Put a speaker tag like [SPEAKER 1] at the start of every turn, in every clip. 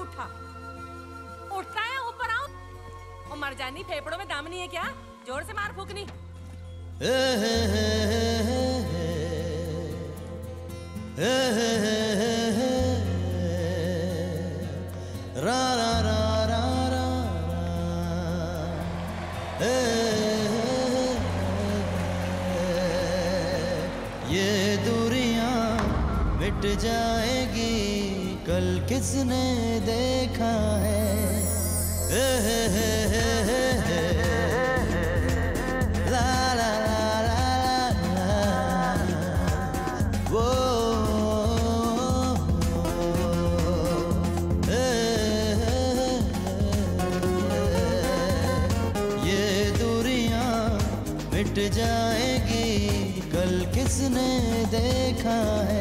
[SPEAKER 1] उठा। उठता है ऊपर आओ। ओ, मर जानी फेफड़ों में दम नहीं है क्या? ज़ोर से मार फूकनी।
[SPEAKER 2] ये दूरियाँ मिट कल किसने देखा है? ये मिट जाएगी कल किसने देखा है?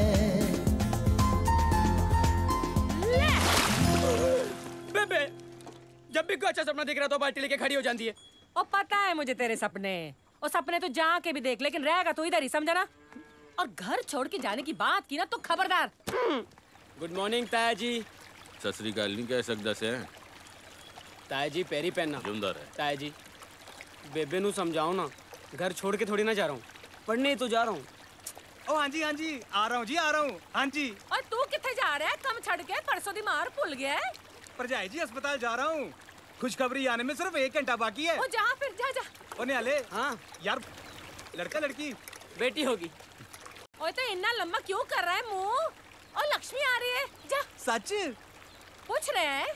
[SPEAKER 3] एक अच्छा सपना देख रहा तो बाल्टी लेके खड़ी हो जाती है।
[SPEAKER 1] और पता है मुझे तेरे सपने। और सपने तो जाके भी देख लेकिन रहेगा तो इधर ही समझा ना? और घर छोड़ के जाने की बात की ना तो खबरदार।
[SPEAKER 3] गुड मॉर्निंग ताया जी।
[SPEAKER 4] सत श्रीकाल नहीं कह सकता से
[SPEAKER 3] ताया जी पैरी पहनना।
[SPEAKER 4] सुंदर है
[SPEAKER 3] ताया जी बेबे नु समझाओ ना घर छोड़ के थोड़ी ना जा रहा हूँ। पढ़ने ही तो जा रहा हूँ।
[SPEAKER 5] ओ हाँ जी हाँ जी आ रहा हूँ जी आ रहा हूँ। हाँ जी।
[SPEAKER 1] और तू कितने जा रहा है? कम छड़ के परसों दी मार भूल गया है।
[SPEAKER 5] पर जाए जी अस्पताल जा रहा हूँ। खुशखबरी आने में सिर्फ एक घंटा बाकी है
[SPEAKER 1] ओ जा फिर जा जा
[SPEAKER 5] ओ निहाले
[SPEAKER 3] हाँ
[SPEAKER 5] यार लड़का लड़की
[SPEAKER 3] बेटी होगी
[SPEAKER 1] ओए तो इतना लंबा क्यों कर रहा है मुंह और लक्ष्मी आ रही है जा
[SPEAKER 5] सच
[SPEAKER 1] पूछ रहे हैं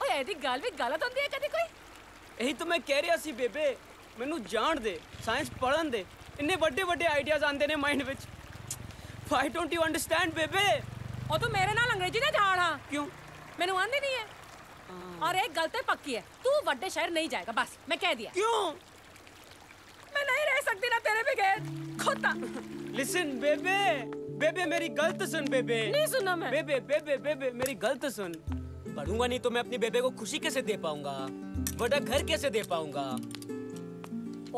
[SPEAKER 1] ओए ऐसी गल भी गलत होती है कभी कोई
[SPEAKER 3] यही तो मैं कह रहा सी बेबे ਮੈਨੂੰ ਜਾਣ ਦੇ ਸਾਇੰਸ ਪੜਨ ਦੇ ਇੰਨੇ ਵੱਡੇ ਵੱਡੇ ਆਈਡੀਆਜ਼ ਆਉਂਦੇ ਨੇ ਮਾਈਂਡ ਵਿੱਚ ਵਾਈ ਡੋਂਟ ਯੂ ਅੰਡਰਸਟੈਂਡ ਬੇਬੇ
[SPEAKER 1] ਉਹ ਤੂੰ ਮੇਰੇ ਨਾਲ ਅੰਗਰੇਜ਼ੀ ਨਾ ਝਾੜਾ
[SPEAKER 3] ਕਿਉਂ
[SPEAKER 1] ਮੈਨੂੰ ਆਂਦੀ ਨਹੀਂ ਹੈ और एक गल तो पक्की है। तू बड़े शहर नहीं जाएगा बस मैं कह दिया।
[SPEAKER 3] क्यों?
[SPEAKER 1] मैं नहीं रह सकती ना तेरे बगैर खोता
[SPEAKER 3] लिसन बेबे बेबे मेरी गलत सुन बेबे
[SPEAKER 1] नहीं सुना मैं।
[SPEAKER 3] बेबे बेबे बेबे मेरी गलत सुन। पढ़ूँगा नहीं तो मैं अपनी बेबे को खुशी कैसे दे पाऊँगा? बड़ा घर कैसे दे पाऊँगा?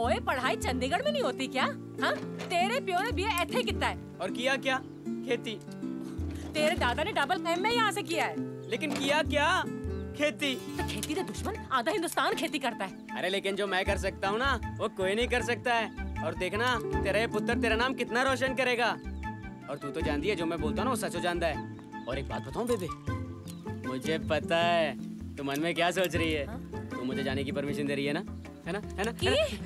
[SPEAKER 1] ओए पढ़ाई चंडीगढ़ में नहीं होती क्या? हाँ? तेरे प्यो ने बीए ऐथे कितना है?
[SPEAKER 3] और किया क्या? खेती।
[SPEAKER 1] तेरे दादा ने डबल एम ए यहाँ से किया है।
[SPEAKER 3] लेकिन किया क्या? खेती।
[SPEAKER 1] तो खेती का दुश्मन आधा हिंदुस्तान खेती करता है।
[SPEAKER 3] अरे लेकिन जो मैं कर सकता हूँ ना वो कोई नहीं कर सकता है। और देखना तेरा ये पुत्र तेरा नाम कितना रोशन करेगा। और तू तो जानती है जो मैं बोलता हूँ ना वो सच हो जानता है। और एक बात बताऊँ बेबे? मुझे पता है तू मन में क्या सोच रही है? तू मुझे जाने की परमिशन दे रही है ना? है ना? है ना?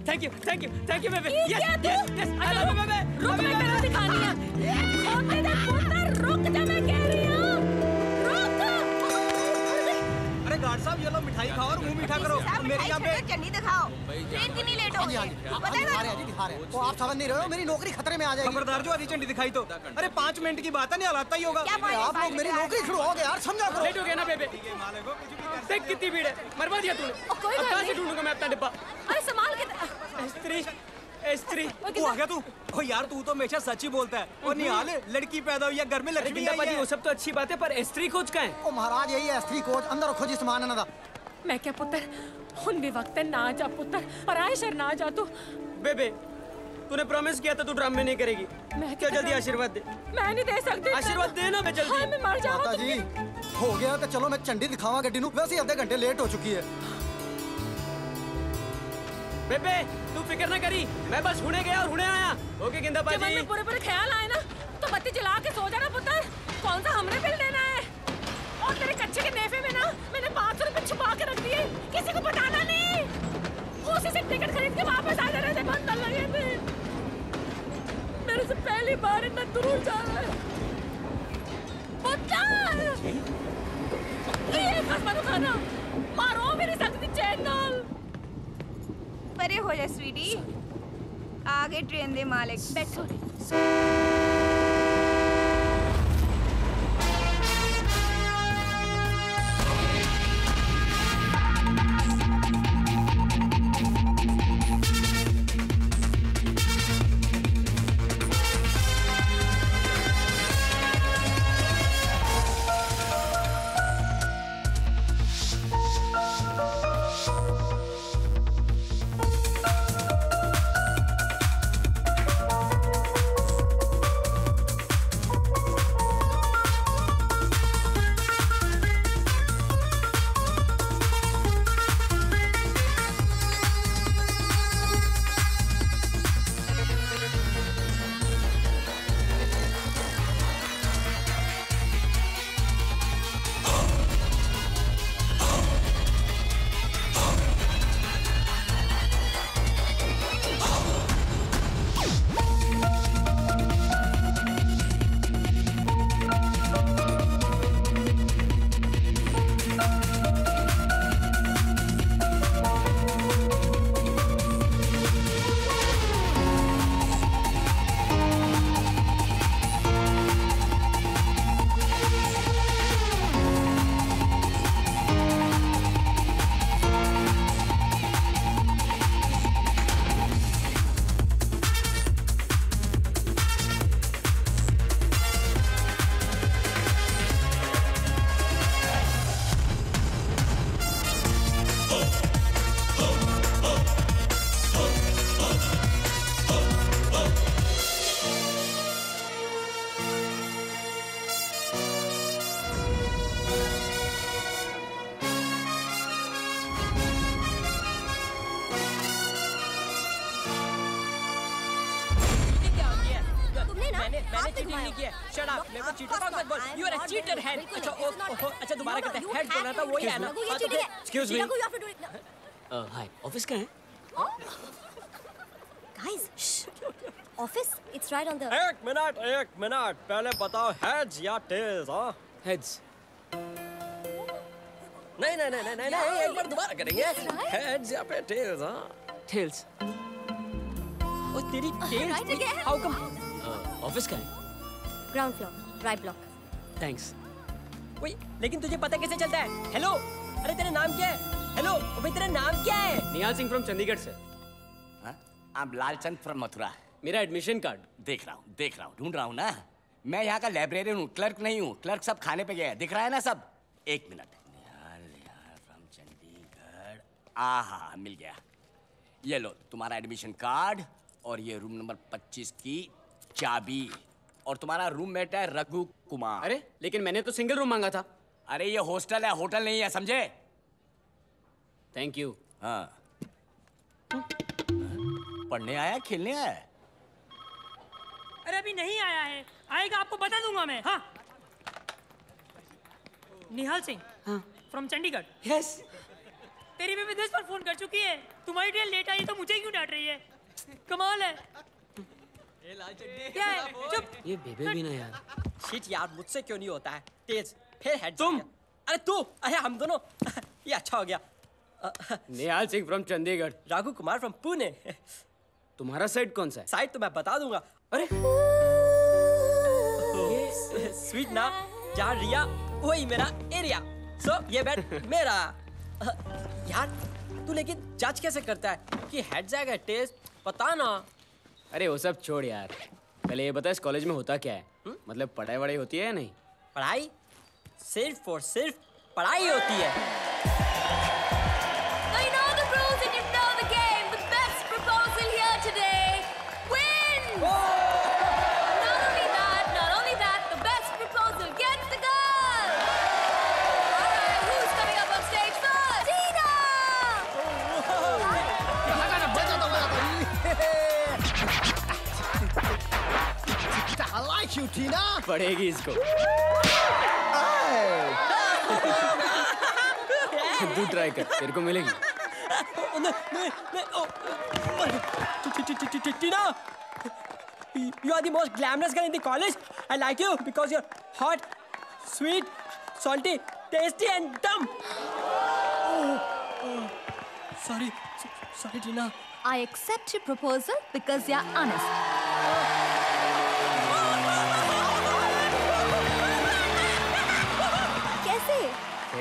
[SPEAKER 3] Thank you thank
[SPEAKER 1] you
[SPEAKER 3] thank
[SPEAKER 1] you babe.
[SPEAKER 3] Yes yes yes
[SPEAKER 1] I
[SPEAKER 3] love you
[SPEAKER 1] रुक,
[SPEAKER 3] बेबे।
[SPEAKER 1] रुक मैं तेरे दिखानी है। पुत्र रुक जा मैं
[SPEAKER 5] मिठाई खाओ और मुँह मीठा करो। मेरे यहाँ पे
[SPEAKER 6] चन्नी दिखाओ। ट्रेन कितनी लेट हो है? है
[SPEAKER 2] रहे हैं। तो आप समझ नहीं रहे हो मेरी नौकरी खतरे में आ जाएगी।
[SPEAKER 5] खबरदार जो हरी झंडी दिखाई तो। अरे पाँच मिनट की बात है नहीं हलाता ही होगा।
[SPEAKER 2] आप लोग मेरी नौकरी छुड़वाओगे यार समझा करो।
[SPEAKER 3] लेट हो गया ना बेबे?
[SPEAKER 5] हो,
[SPEAKER 3] देख कितनी भीड़ है। मरवा दिया तूने।
[SPEAKER 1] बात
[SPEAKER 3] कहाँ से
[SPEAKER 1] नहीं।
[SPEAKER 3] ढूंढूँगा मैं अपना डिब्बा?
[SPEAKER 1] अरे संभाल के
[SPEAKER 3] स्त्री स्त्री।
[SPEAKER 5] तू आ गया तू? ओ यार तू तो हमेशा सच ही बोलता है। और निहाल लड़की पैदा हुई है घर में लक्ष्मी आई है।
[SPEAKER 3] वो सब तो अच्छी बात है पर स्त्री खोज का है?
[SPEAKER 2] ओ महाराज यही है स्त्री कोच अंदर रखो जी सामान ना
[SPEAKER 1] मैं क्या पुत्र? वक्त है ना जा पुत्र पराए शहर ना जा तू।
[SPEAKER 3] बेबे तूने प्रॉमिस किया था तू ड्रामे नहीं करेगी।
[SPEAKER 1] मैं
[SPEAKER 3] क्या जल्दी आशीर्वाद दे।
[SPEAKER 1] मैं नहीं दे सकती।
[SPEAKER 3] आशीर्वाद देना मैं जल्दी।
[SPEAKER 1] हाँ मैं मर
[SPEAKER 2] माता
[SPEAKER 1] जाऊँ
[SPEAKER 2] जी हो गया तो चलो मैं चंडी दिखावा गड्डी नु। वैसे आधे घंटे लेट हो चुकी है।
[SPEAKER 3] बेबे तू फ़िक्र ना करी। मैं बस हुने गया और हुने आया। ओके गिंदा पाजी
[SPEAKER 1] पूरे पूरे ख्याल आए ना तो बत्ती जला के सो जाना पुत्र। कौन सा हमने बिल देना है? और तेरे कच्चे के नेफे में ना मैंने पाँच सौ रुपए छुपा के रख दिए। किसी को बताना नहीं। उसी से टिकट खरीद के वापस आ जाने से बंद लगे थे मेरे से पहली बार इतना दूर जा रहा है। ये बस मत खाना मारो मेरी सकती चैन नाल
[SPEAKER 6] परे हो जा स्वीटी आगे ट्रेन दे मालिक।
[SPEAKER 1] बैठो।
[SPEAKER 7] नहीं किया शट अप मेरे को चीटर मत बोल. यू आर अ चीटर है अच्छा ओ अच्छा दोबारा करते हैं हेड बोलना था वही है ना। फिर-
[SPEAKER 3] एक्सक्यूज मी हाय ऑफ़िस का है?
[SPEAKER 8] Guys, shh. Office, it's right on the.
[SPEAKER 7] एक मिनट एक मिनट पहले बताओ हेड्स या टेल्स हाँ?
[SPEAKER 3] हेड्स
[SPEAKER 7] नहीं नहीं नहीं नहीं नहीं नहीं, एक बार दोबारा करेंगे। हेड्स या फिर टेल्स हाँ?
[SPEAKER 3] टेल्स
[SPEAKER 7] ओ तेरी टेल्स हाउ कम
[SPEAKER 3] ऑफ़िस का है?
[SPEAKER 8] Ground floor, right block.
[SPEAKER 3] Thanks
[SPEAKER 7] वही लेकिन तुझे पता कैसे चलता है? हेलो अरे तेरा नाम क्या है? हेलो भाई तेरा नाम क्या है?
[SPEAKER 3] निहाल सिंह फ्रॉम चंडीगढ़ से।
[SPEAKER 9] I am Lalchand from Mathura
[SPEAKER 3] मेरा एडमिशन कार्ड
[SPEAKER 9] देख रहा हूँ देख रहा हूँ ढूंढ रहा हूँ ना। मैं यहाँ का लाइब्रेरियन हूँ क्लर्क नहीं हूँ। क्लर्क सब खाने पे गया है। दिख रहा है ना सब? एक मिनट। फ्रॉम चंडीगढ़। आ हाँ मिल गया। ये लो तुम्हारा एडमिशन कार्ड और ये रूम नंबर 25 की चाबी। और तुम्हारा रूममेट है रघु कुमार।
[SPEAKER 3] अरे लेकिन मैंने तो सिंगल रूम मांगा था।
[SPEAKER 9] अरे ये हॉस्टल है होटल नहीं है समझे?
[SPEAKER 3] थैंक यू
[SPEAKER 9] हाँ। पढ़ने आया खेलने आया?
[SPEAKER 10] अरे अभी नहीं आया है। आएगा आपको बता दूँगा मैं। हाँ। निहाल सिंह फ्रॉम चंडीगढ़।
[SPEAKER 7] यस
[SPEAKER 10] तेरी बेबी दस बार फ़ोन कर चुकी है। तुम्हारी ट्रेन लेट आई तो मुझे क्यों डांट रही है? कमाल है। चुप।
[SPEAKER 3] ये बेबे भी ना यार।
[SPEAKER 7] शिट यार मुझसे क्यों नहीं होता है? तेज फिर हेड तुम। अरे तू अरे हम दोनों। ये अच्छा हो गया।
[SPEAKER 3] निहाल सिंह फ्रॉम चंडीगढ़।
[SPEAKER 7] राघु कुमार फ्रॉम पुणे।
[SPEAKER 3] तुम्हारा साइड कौन सा है?
[SPEAKER 7] साइड तो मैं बता दूँगा।
[SPEAKER 3] अरे।
[SPEAKER 7] स्वीट ना जहाँ रिया वही मेरा एरिया सो ये बेड मेरा। यार तू लेकिन जज कैसे करता है? कि हेड जाएगा टेस्ट पता ना।
[SPEAKER 3] अरे वो सब छोड़ यार। पहले ये बता, इस कॉलेज में होता क्या है? मतलब पढ़ाई वढ़ाई होती है या नहीं?
[SPEAKER 7] पढ़ाई सिर्फ़ और सिर्फ़ पढ़ाई होती है।
[SPEAKER 3] पढ़ेगी इसको तू ट्राई कर तेरे को मिलेगी
[SPEAKER 7] oh. You are the most glamorous girl in the college. I like you because you're hot, sweet, salty, tasty, and dumb. Oh, oh. Sorry, so- sorry, Tina.
[SPEAKER 8] I accept your proposal because you're honest.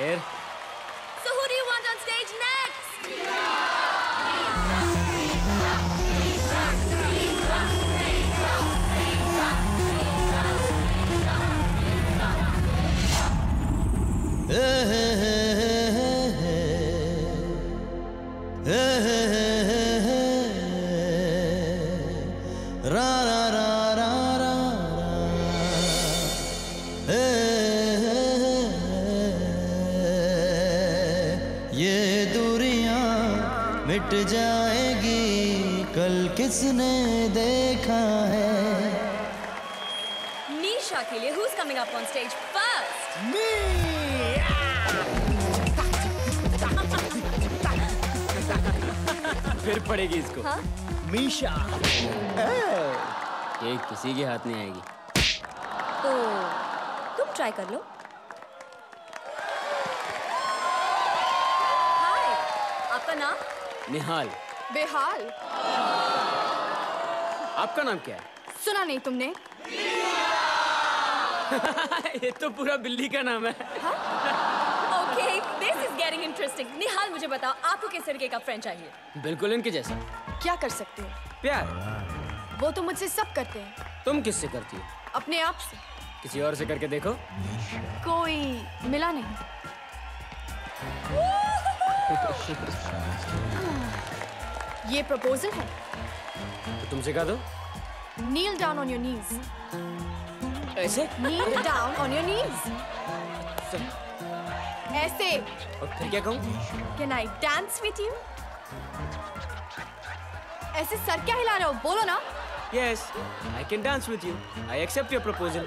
[SPEAKER 3] फिर
[SPEAKER 11] किसने देखा है?
[SPEAKER 8] Nisha के लिए who's coming up on stage first?
[SPEAKER 3] फिर पढ़ेगी इसको।
[SPEAKER 8] हाँ?
[SPEAKER 11] मीशा।
[SPEAKER 3] ये किसी के हाथ नहीं आएगी।
[SPEAKER 8] तो तुम ट्राई कर लो। हाय आपका नाम?
[SPEAKER 3] निहाल।
[SPEAKER 12] बेहाल।
[SPEAKER 3] आपका नाम क्या है?
[SPEAKER 12] सुना नहीं तुमने।
[SPEAKER 3] ये तो पूरा बिल्ली का नाम है।
[SPEAKER 8] Okay this is getting interesting Nihal मुझे बताओ आपको किस तरीके का फ्रेंड चाहिए?
[SPEAKER 3] बिल्कुल इनके जैसा।
[SPEAKER 12] क्या कर सकते हैं?
[SPEAKER 3] प्यार।
[SPEAKER 12] वो तो मुझसे सब करते हैं।
[SPEAKER 3] तुम किससे करती हो?
[SPEAKER 12] अपने आप से।
[SPEAKER 3] किसी और से करके देखो।
[SPEAKER 12] कोई मिला नहीं। ये प्रपोजल है।
[SPEAKER 3] तो तुमसे सिखा दो।
[SPEAKER 12] Kneel down on your knees
[SPEAKER 3] ऐसे?
[SPEAKER 12] Kneel down on your knees ऐसे।
[SPEAKER 3] और फिर क्या कहूँ?
[SPEAKER 12] Can I dance with you ऐसे सर क्या हिला रहे हो? बोलो ना।
[SPEAKER 13] Yes I can dance with you I accept your proposal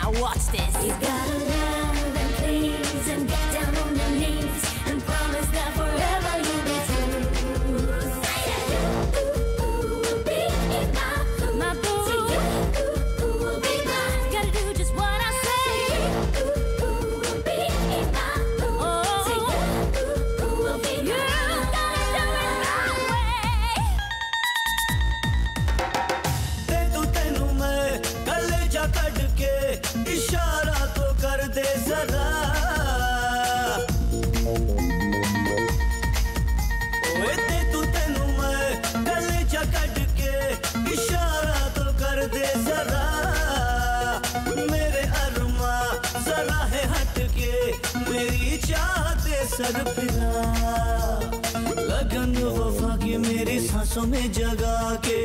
[SPEAKER 14] Now watch this.
[SPEAKER 15] Sir फिरा लगन वफा की मेरी सांसों में जगा के।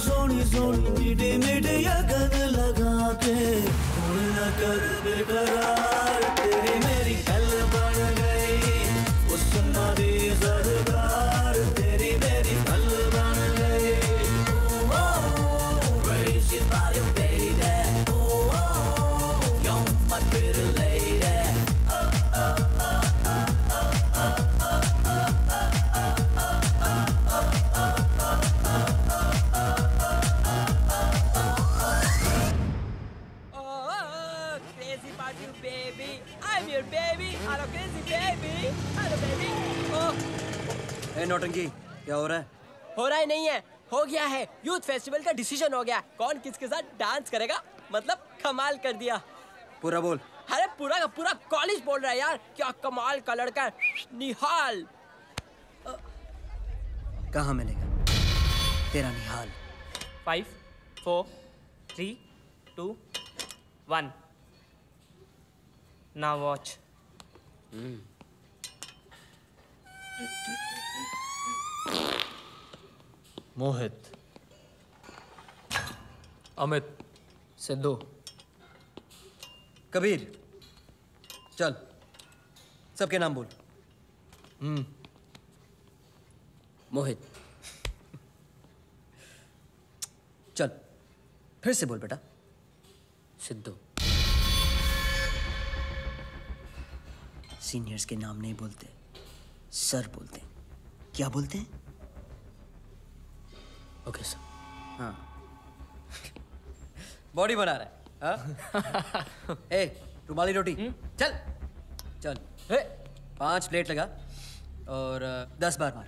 [SPEAKER 15] सोनी सोनी मीठे मीठे यगन लगा के। कर बेकरार, तेरी मेरी कल बन गई। उस
[SPEAKER 16] नदी ज़रूर
[SPEAKER 17] ए नौटंकी क्या हो रहा है?
[SPEAKER 16] हो रहा है नहीं है। हो गया है। यूथ फेस्टिवल का डिसीज़न हो गया। कौन किसके साथ डांस करेगा? मतलब कमाल कर दिया।
[SPEAKER 17] पूरा बोल।
[SPEAKER 16] अरे पूरा का पूरा कॉलेज बोल रहा है यार। क्या कमाल का लड़का निहाल।
[SPEAKER 17] कहा मिलेगा? तेरा Nihal.
[SPEAKER 18] Five four three two one
[SPEAKER 16] now watch
[SPEAKER 19] Mohit. Amit.
[SPEAKER 16] Sidhu.
[SPEAKER 17] Kabir. चल, सबके नाम बोल।
[SPEAKER 19] हम्म।
[SPEAKER 3] मोहित।
[SPEAKER 17] चल, फिर से बोल बेटा।
[SPEAKER 3] सिद्धू।
[SPEAKER 17] सीनियर्स के नाम नहीं बोलते, सर बोलते क्या बोलते हैं?
[SPEAKER 3] ओके सर
[SPEAKER 17] हाँ। बॉडी बना रहा है हाँ? ए रुमाली रोटी। चल। चल। ए, पाँच प्लेट लगा और दस बार मार।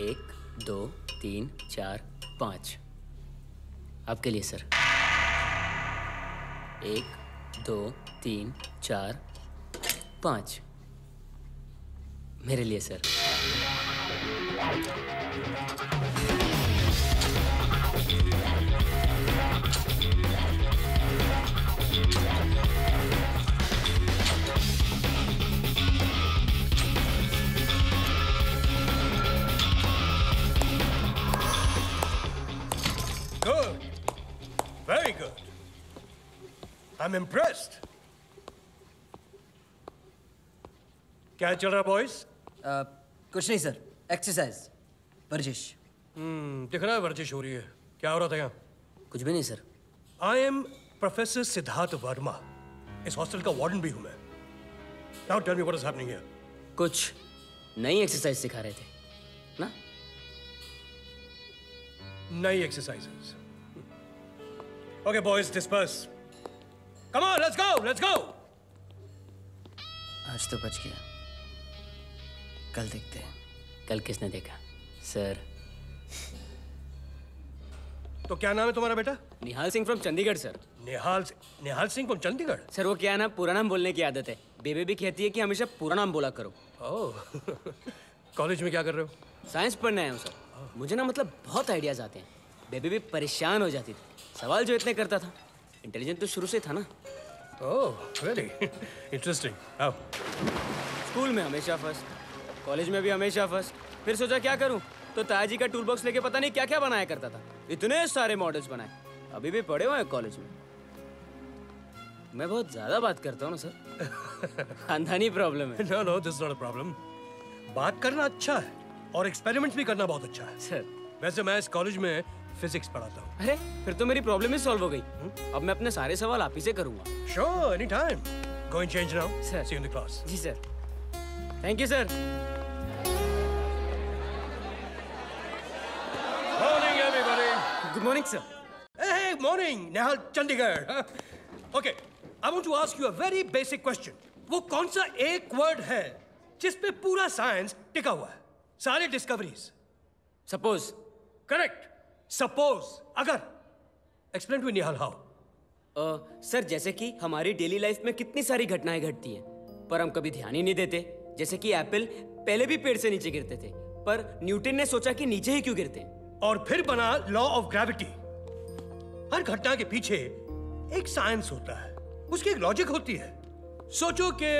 [SPEAKER 3] एक दो तीन चार पाँच। आपके लिए सर। एक दो तीन चार पाँच। मेरे लिए sir.
[SPEAKER 20] Good. Very good. I'm impressed. क्या चल रहा बॉयज
[SPEAKER 17] अ, कुछ नहीं सर एक्सरसाइज वर्जिश
[SPEAKER 20] हम्म दिख रहा है वर्जिश हो रही है। क्या हो रहा था यहाँ?
[SPEAKER 3] कुछ भी नहीं sir.
[SPEAKER 20] I am professor Siddharth Verma इस हॉस्टल का वार्डन भी हूँ मैं। Now tell me what is happening here
[SPEAKER 3] कुछ नई एक्सरसाइज सिखा रहे थे ना?
[SPEAKER 20] नई exercises okay boys disperse come on let's go let's go
[SPEAKER 17] आज तो बच गया। कल देखते हैं।
[SPEAKER 3] कल किसने देखा? सर।
[SPEAKER 20] तो क्या नाम है तुम्हारा बेटा?
[SPEAKER 3] Nihal Singh from Chandigarh sir.
[SPEAKER 20] Nihal Nihal Singh from Chandigarh?
[SPEAKER 3] Sir वो क्या है ना पूरा नाम बोलने की आदत है। बेबे भी कहती है कि हमेशा पूरा नाम बोला करो।
[SPEAKER 20] कॉलेज में क्या कर रहे हो?
[SPEAKER 3] साइंस पढ़ने आया हूँ सर। मुझे ना मतलब बहुत आइडियाज़ आते हैं। बेबी भी परेशान हो जाती थी। सवाल जो इतने करता था। इंटेलिजेंट तो शुरू से था ना।
[SPEAKER 20] ओह रियली इंटरेस्टिंग
[SPEAKER 3] स्कूल में हमेशा फ़र्स्ट कॉलेज में भी हमेशा फ़र्स्ट फिर सोचा क्या करूँ? तो ताजी का टूल बॉक्स लेके पता नहीं क्या क्या बनाया करता था। इतने सारे मॉडल्स बनाए। अभी भी पढ़े हुए हैं कॉलेज में। मैं बहुत ज़्यादा बात करता हूँ ना सर खानदानी प्रॉब्लम है।
[SPEAKER 20] No no this not a problem बात करना अच्छा है और एक्सपेरिमेंट्स भी करना बहुत अच्छा है।
[SPEAKER 3] सर
[SPEAKER 20] वैसे मैं इस कॉलेज में फिजिक्स पढ़ाता हूँ।
[SPEAKER 3] अरे फिर तो मेरी प्रॉब्लम ही सॉल्व हो गई। अब मैं अपने सारे सवाल आप ही से करूँगा।
[SPEAKER 20] Sure any time go and change now
[SPEAKER 3] sir
[SPEAKER 20] see you in the class
[SPEAKER 3] ji sir thank you sir
[SPEAKER 20] morning everybody
[SPEAKER 3] good morning sir
[SPEAKER 20] Hey, morning, Nehal Chandigarh. okay, I want to ask you a very basic question. वो कौन सा एक word है जिस पे पूरा science टिका हुआ है? सारे डिस्कवरीज
[SPEAKER 3] सपोज़
[SPEAKER 20] करेक्ट सपोज़ अगर. Explain to Nihal how
[SPEAKER 3] sir जैसे कि हमारी डेली लाइफ में कितनी सारी घटनाएँ घटती हैं पर हम कभी ध्यान ही नहीं देते। जैसे कि एप्पल पहले भी पेड़ से नीचे गिरते थे पर न्यूटन ने सोचा कि नीचे ही क्यों गिरते?
[SPEAKER 20] और फिर बना लॉ ऑफ़ ग्रेविटी हर घटना के पीछे एक साइंस होता है। उसकी एक लॉजिक होती है। सोचो कि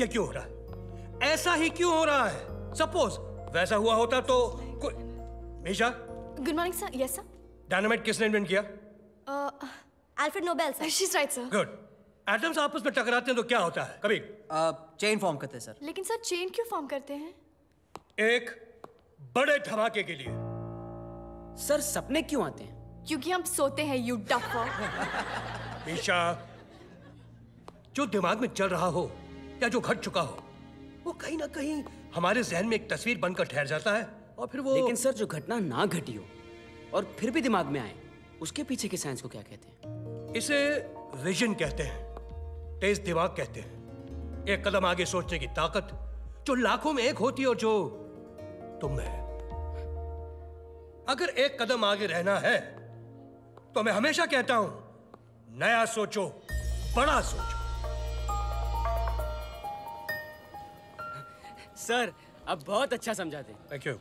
[SPEAKER 20] ये क्यों हो रहा है? ऐसा ही क्यों हो रहा है? सपोज़ वैसा हुआ होता तो कोई Misha?
[SPEAKER 12] Good morning sir yes sir
[SPEAKER 20] dynamite किसने इन्वेंट किया?
[SPEAKER 12] Alfred Nobel sir she is right sir
[SPEAKER 20] good atoms आपस में टकराते हैं तो क्या होता है? कभी
[SPEAKER 17] चेन फॉर्म करते हैं सर
[SPEAKER 12] लेकिन सर चेन क्यों फॉर्म करते हैं?
[SPEAKER 20] एक बड़े धमाके के लिए।
[SPEAKER 3] सर सपने क्यों आते हैं?
[SPEAKER 12] क्योंकि हम सोते हैं यू डफर
[SPEAKER 20] मीशा जो दिमाग में चल रहा हो या जो घट चुका हो वो कहीं ना कहीं हमारे जहन में एक तस्वीर बनकर ठहर जाता है और फिर वो
[SPEAKER 3] लेकिन सर जो घटना ना घटी हो और फिर भी दिमाग में आए उसके पीछे के साइंस को क्या कहते हैं?
[SPEAKER 20] इसे विजन कहते हैं तेज दिमाग कहते हैं। एक कदम आगे सोचने की ताकत जो लाखों में एक होती है और जो तुम में है। अगर एक कदम आगे रहना है तो मैं हमेशा कहता हूँ नया सोचो बड़ा सोचो।
[SPEAKER 3] सर अब बहुत अच्छा समझाते
[SPEAKER 20] थैंक यू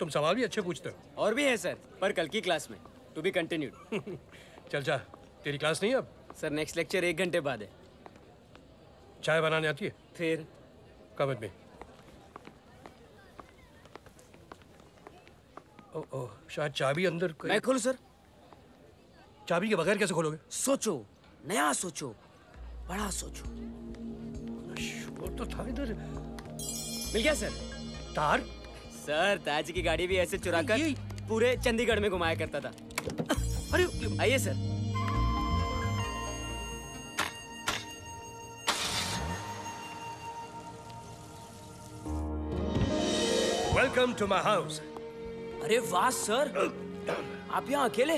[SPEAKER 20] तुम सवाल भी अच्छे पूछते हो।
[SPEAKER 3] और भी है सर पर कल की क्लास में टू बी कंटिन्यूड
[SPEAKER 20] चल जा तेरी क्लास नहीं अब?
[SPEAKER 3] सर नेक्स्ट लेक्चर एक घंटे बाद है।
[SPEAKER 20] चाय बनाने आती है?
[SPEAKER 3] फिर?
[SPEAKER 20] कम में ओ, ओ, शायद चाबी अंदर कोई-
[SPEAKER 3] मैं खोलूं सर?
[SPEAKER 20] चाबी के बगैर कैसे खोलोगे?
[SPEAKER 3] सोचो नया सोचो बड़ा सोचो।
[SPEAKER 20] वो तो था इधर।
[SPEAKER 3] मिल गया सर?
[SPEAKER 20] तार?
[SPEAKER 3] सर ताज की गाड़ी भी ऐसे चुराकर पूरे चंडीगढ़ में घुमाया करता था।
[SPEAKER 20] अरे
[SPEAKER 3] आइए sir.
[SPEAKER 20] Welcome to my house
[SPEAKER 3] अरे वाह सर। आप यहाँ अकेले?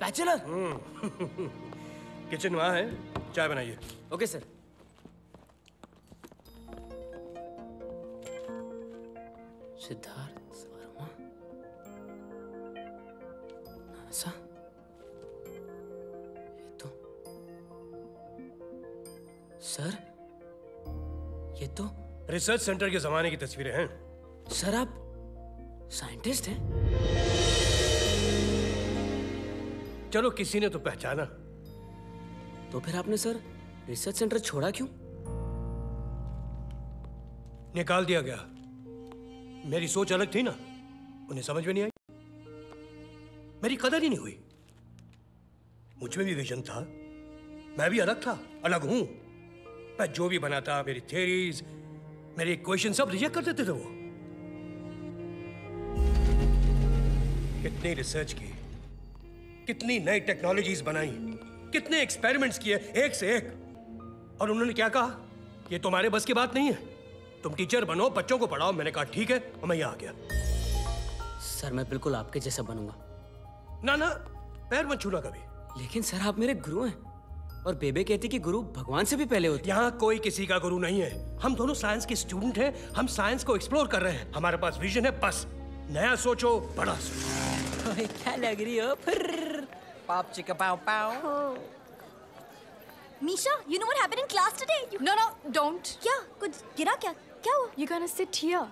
[SPEAKER 3] बैचलर
[SPEAKER 20] किचन वहाँ है। चाय बनाइए।
[SPEAKER 3] ओके सर सिद्धार्थ वर्मा ये तो। सर ये तो।
[SPEAKER 20] रिसर्च सेंटर के जमाने की तस्वीरें हैं।
[SPEAKER 3] सर आप साइंटिस्ट हैं?
[SPEAKER 20] चलो किसी ने तो पहचाना।
[SPEAKER 3] तो फिर आपने सर रिसर्च सेंटर छोड़ा क्यों?
[SPEAKER 20] निकाल दिया गया। मेरी सोच अलग थी ना। उन्हें समझ में नहीं आई। मेरी कदर ही नहीं हुई। मुझमें भी विजन था। मैं भी अलग था अलग हूँ। मैं जो भी बनाता मेरी थ्योरीज मेरे इक्वेशन सब रिजेक्ट कर देते थे वो। कितनी रिसर्च की कितनी नई टेक्नोलॉजीज़ बनाई कितने एक्सपेरिमेंट्स किए एक से एक। और उन्होंने क्या कहा? ये तुम्हारे बस की बात नहीं है। तुम टीचर बनो बच्चों को पढ़ाओ। मैंने कहा ठीक है और मैं यहाँ आ गया।
[SPEAKER 3] सर मैं बिल्कुल आपके जैसा बनूँगा।
[SPEAKER 20] ना ना पैर मत छूना कभी।
[SPEAKER 3] लेकिन सर आप मेरे गुरु हैं। और बेबे कहती कि गुरु भगवान से भी पहले होते
[SPEAKER 20] यहाँ कोई किसी का गुरु नहीं है। हम दोनों साइंस के स्टूडेंट हैं। हम साइंस को एक्सप्लोर कर रहे हैं। हमारे पास विजन है बस। नया सोचो बड़ा सोचो
[SPEAKER 16] क्या लग रही हो फिर पाप चिका pav pav
[SPEAKER 12] Misha, you know what happened in class today? You... No, no, don't. क्या कुछ गिरा क्या क्या हुआ You're gonna sit here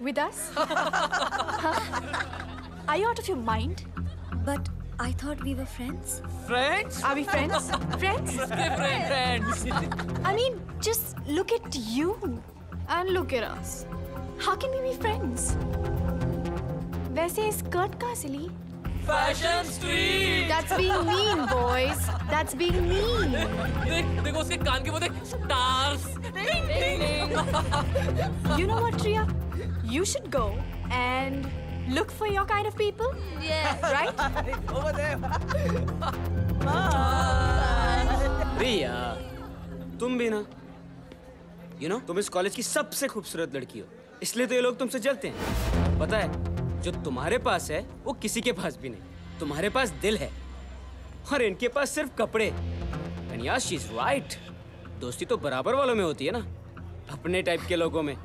[SPEAKER 12] with us? Are you out of your mind? But I thought we were friends.
[SPEAKER 16] Friends?
[SPEAKER 12] Are we friends? friends?
[SPEAKER 16] friends.
[SPEAKER 12] I mean, just look at you and look at us. How can we be friends? वैसे skirt कहाँ से ली
[SPEAKER 16] Fashion street.
[SPEAKER 12] That's being mean, boys. That's being mean.
[SPEAKER 16] देख देखो उसके कान के वो देख stars.
[SPEAKER 12] You know what, Tria? You should go and look for your kind of people.
[SPEAKER 21] Yeah.
[SPEAKER 12] Right?
[SPEAKER 16] Over there.
[SPEAKER 3] रिया तुम भी ना यू you नो know, तुम इस कॉलेज की सबसे खूबसूरत लड़की हो इसलिए तो ये लोग तुमसे जलते हैं पता है जो तुम्हारे पास है वो किसी के पास भी नहीं। तुम्हारे पास दिल है और इनके पास सिर्फ़ कपड़े। एंड यार शी इज़ राइट दोस्ती तो बराबर वालों में होती है ना अपने टाइप के लोगों में।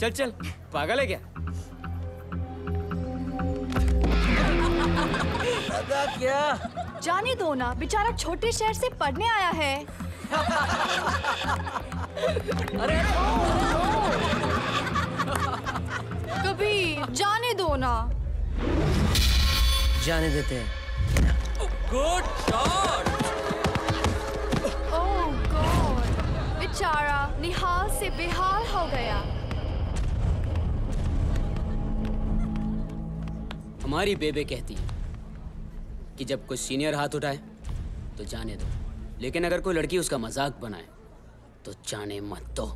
[SPEAKER 3] चल चल पागल है क्या?
[SPEAKER 16] क्या?
[SPEAKER 12] जाने दो ना बेचारा छोटे शहर से पढ़ने आया है।
[SPEAKER 16] अरे
[SPEAKER 12] कभी जाने दो ना।
[SPEAKER 17] जाने देते हैं।
[SPEAKER 16] गुड शॉट
[SPEAKER 12] ओह गॉड बेचारा निहाल से बेहाल हो गया।
[SPEAKER 3] हमारी बेबे कहती है कि जब कोई सीनियर हाथ उठाए तो जाने दो। लेकिन अगर कोई लड़की उसका मज़ाक बनाए तो जाने मत दो।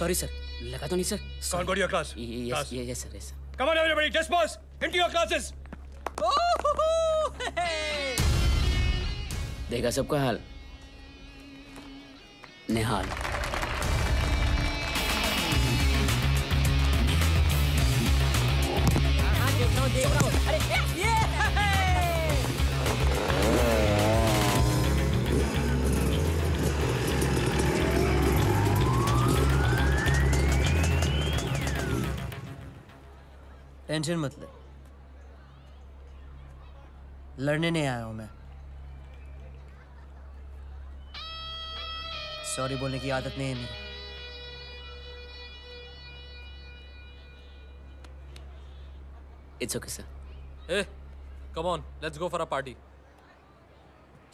[SPEAKER 3] सॉरी सर लगा तो नहीं sir
[SPEAKER 20] Can't go to your class.
[SPEAKER 3] Yes
[SPEAKER 20] Class.
[SPEAKER 3] Yes sir yes sir
[SPEAKER 20] Come on, everybody, disperse into your classes.
[SPEAKER 3] देखा सबका हाल निहाल
[SPEAKER 22] टेंशन मत ले। लड़ने नहीं आया हूँ मैं। सॉरी बोलने की आदत नहीं है मेरी।
[SPEAKER 3] It's okay sir
[SPEAKER 14] Hey, come on, let's go for a party.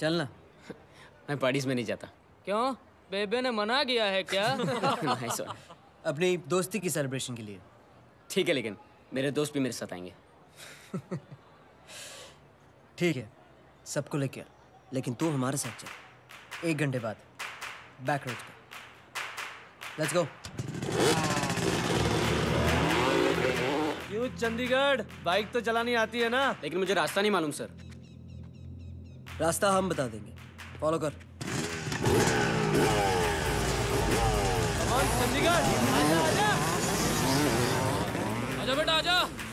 [SPEAKER 22] चलना।
[SPEAKER 3] मैं पार्टीज़ में नहीं जाता।
[SPEAKER 14] क्यों? बेबे ने मना किया है क्या?
[SPEAKER 3] नहीं सॉरी
[SPEAKER 22] अपनी दोस्ती की सेलिब्रेशन के लिए।
[SPEAKER 3] ठीक है लेकिन मेरे दोस्त भी मेरे साथ आएँगे।
[SPEAKER 22] ठीक है सबको लेके आ। लेकिन तू हमारे साथ चल। एक घंटे बाद बैक रोड पे। लेट्स गो
[SPEAKER 14] क्यों चंडीगढ़? बाइक तो चलानी आती है ना।
[SPEAKER 3] लेकिन मुझे रास्ता नहीं मालूम सर।
[SPEAKER 22] रास्ता हम बता देंगे। फॉलो कर।
[SPEAKER 14] चंडीगढ़। आजा बेटा आजा।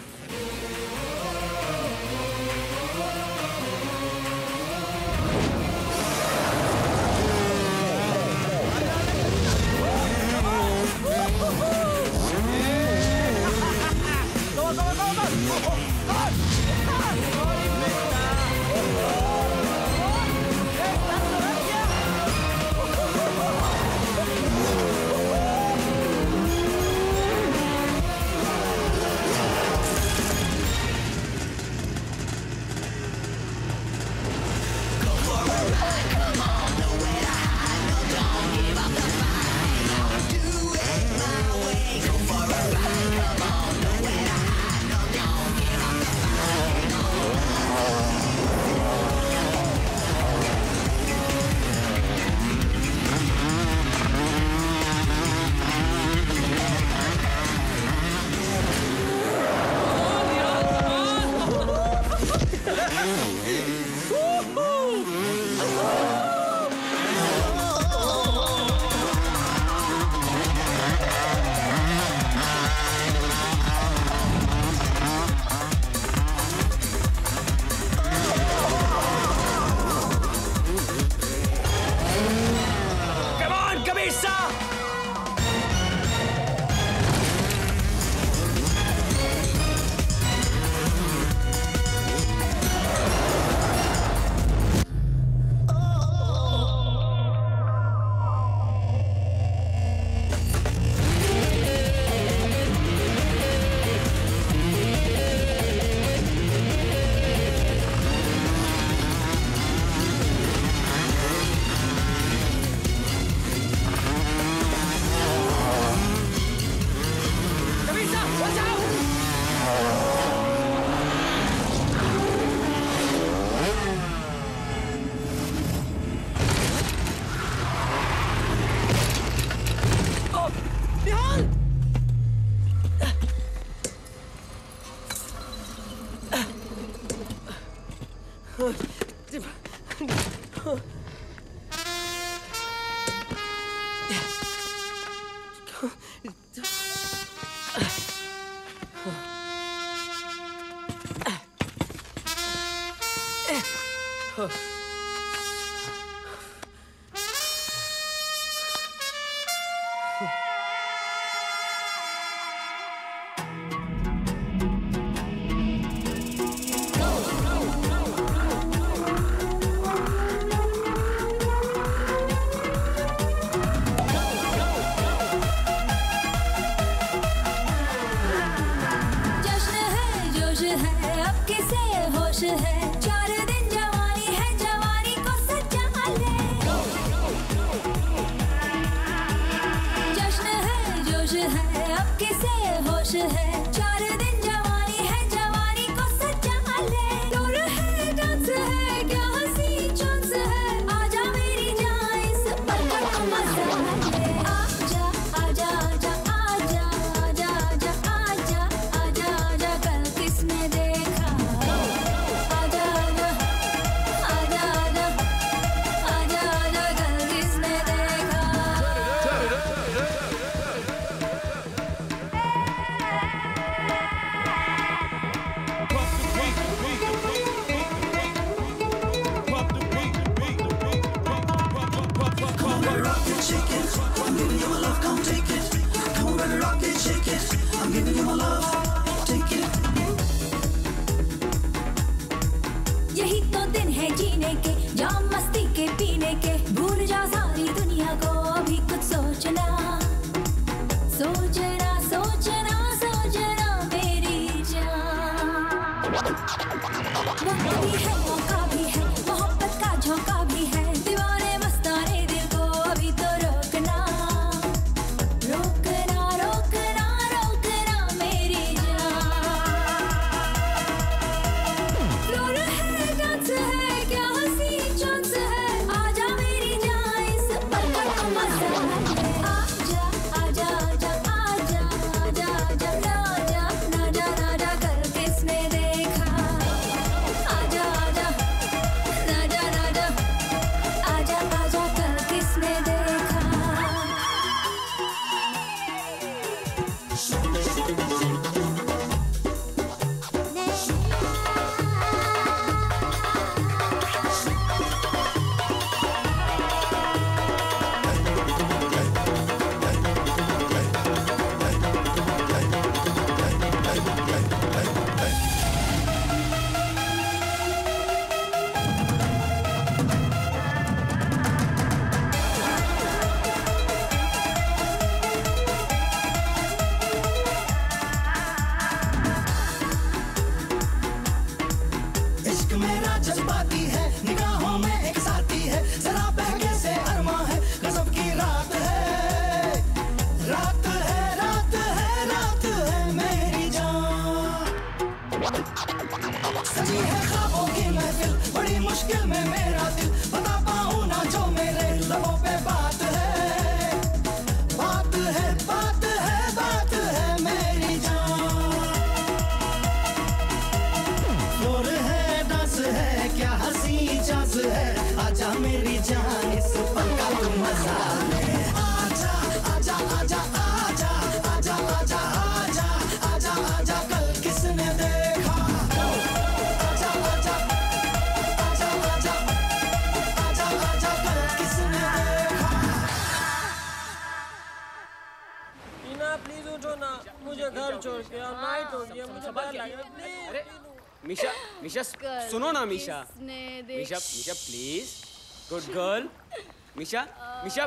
[SPEAKER 3] मिशा मिशा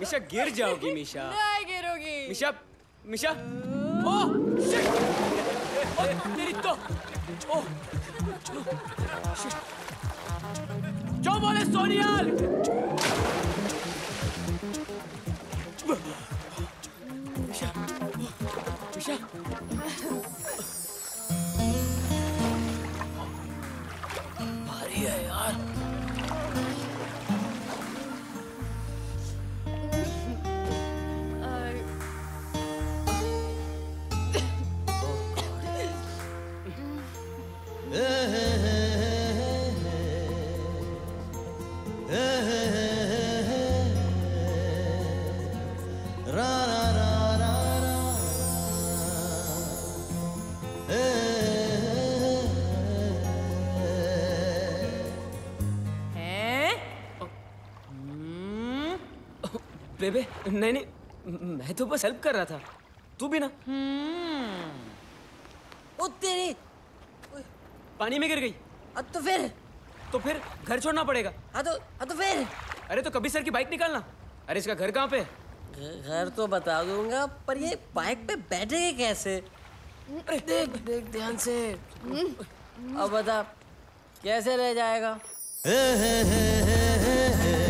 [SPEAKER 3] मिशा गिर जाओगी मिशा।
[SPEAKER 12] नहीं गिरोगी।
[SPEAKER 3] मिशा मिशा। Oh shit. ओ तेरी तो ओ शिट। नहीं नहीं मैं तो बस हेल्प कर रहा था। तू भी ना। हम्म।
[SPEAKER 11] ओ तेरी।
[SPEAKER 3] पानी में गिर गई।
[SPEAKER 11] अब तो फिर।
[SPEAKER 3] तो फिर घर छोड़ना पड़ेगा।
[SPEAKER 11] हाँ तो हाँ तो फिर।
[SPEAKER 3] अरे तो कभी सर की बाइक निकालना। अरे इसका घर कहाँ पे
[SPEAKER 11] घर तो बता दूँगा पर ये बाइक पे बैठेंगे कैसे? देख देख ध्यान से। अब बता कैसे रह जाएगा?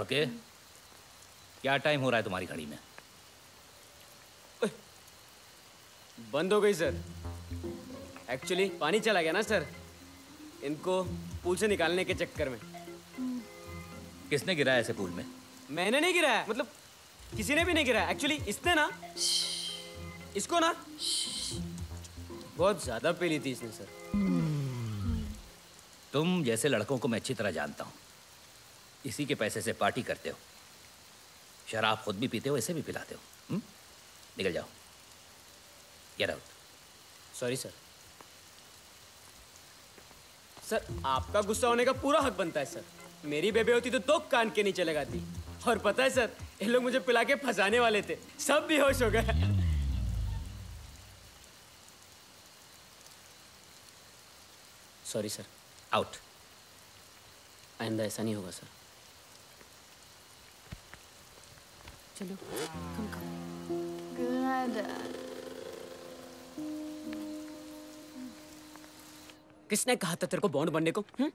[SPEAKER 23] लड़के। क्या टाइम हो रहा है तुम्हारी घड़ी में?
[SPEAKER 3] बंद हो गई सर। एक्चुअली पानी चला गया ना सर। इनको पूल से निकालने के चक्कर में।
[SPEAKER 23] किसने गिराया ऐसे पूल में?
[SPEAKER 3] मैंने नहीं गिराया मतलब किसी ने भी नहीं गिराया। एक्चुअली इसने ना इसको ना बहुत ज़्यादा पी ली थी इसने सर।
[SPEAKER 23] तुम जैसे लड़कों को मैं अच्छी तरह जानता हूँ। इसी के पैसे से पार्टी करते हो। शराब खुद भी पीते हो इसे भी पिलाते हो। हुँ? निकल जाओ। Get out
[SPEAKER 3] sorry sir sir आपका गुस्सा होने का पूरा हक बनता है सर मेरी बेबे होती तो दो कान के नीचे लगाती। और पता है सर ये लोग मुझे पिला के फंसाने वाले थे। सब बेहोश हो गए। सॉरी सर
[SPEAKER 23] आउट
[SPEAKER 3] आइंदा ऐसा नहीं होगा सर
[SPEAKER 1] चलो कम कम।
[SPEAKER 12] Good.
[SPEAKER 3] किसने कहा था तेरे को बॉन्ड बनने को? हुँ?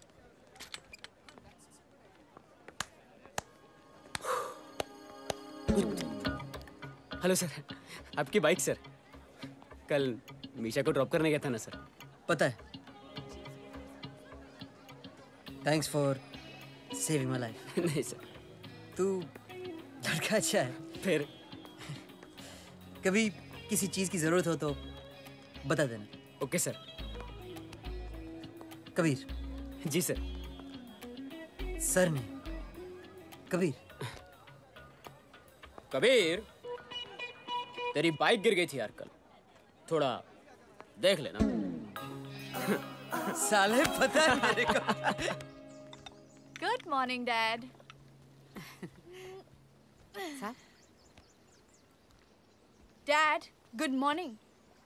[SPEAKER 3] हेलो सर आपकी बाइक सर कल मीशा को ड्रॉप करने गया था ना सर
[SPEAKER 17] पता है। Thanks for saving my life
[SPEAKER 3] नहीं सर
[SPEAKER 17] तू लड़का अच्छा है।
[SPEAKER 3] फिर?
[SPEAKER 17] कभी किसी चीज़ की ज़रूरत हो तो बता देना।
[SPEAKER 3] Okay sir.
[SPEAKER 17] कबीर।
[SPEAKER 3] जी सर।
[SPEAKER 17] सर में कबीर।
[SPEAKER 3] कबीर तेरी बाइक गिर गई थी यार कल। थोड़ा देख लेना।
[SPEAKER 17] साले पता है मेरे को।
[SPEAKER 12] Good morning, Dad, good morning.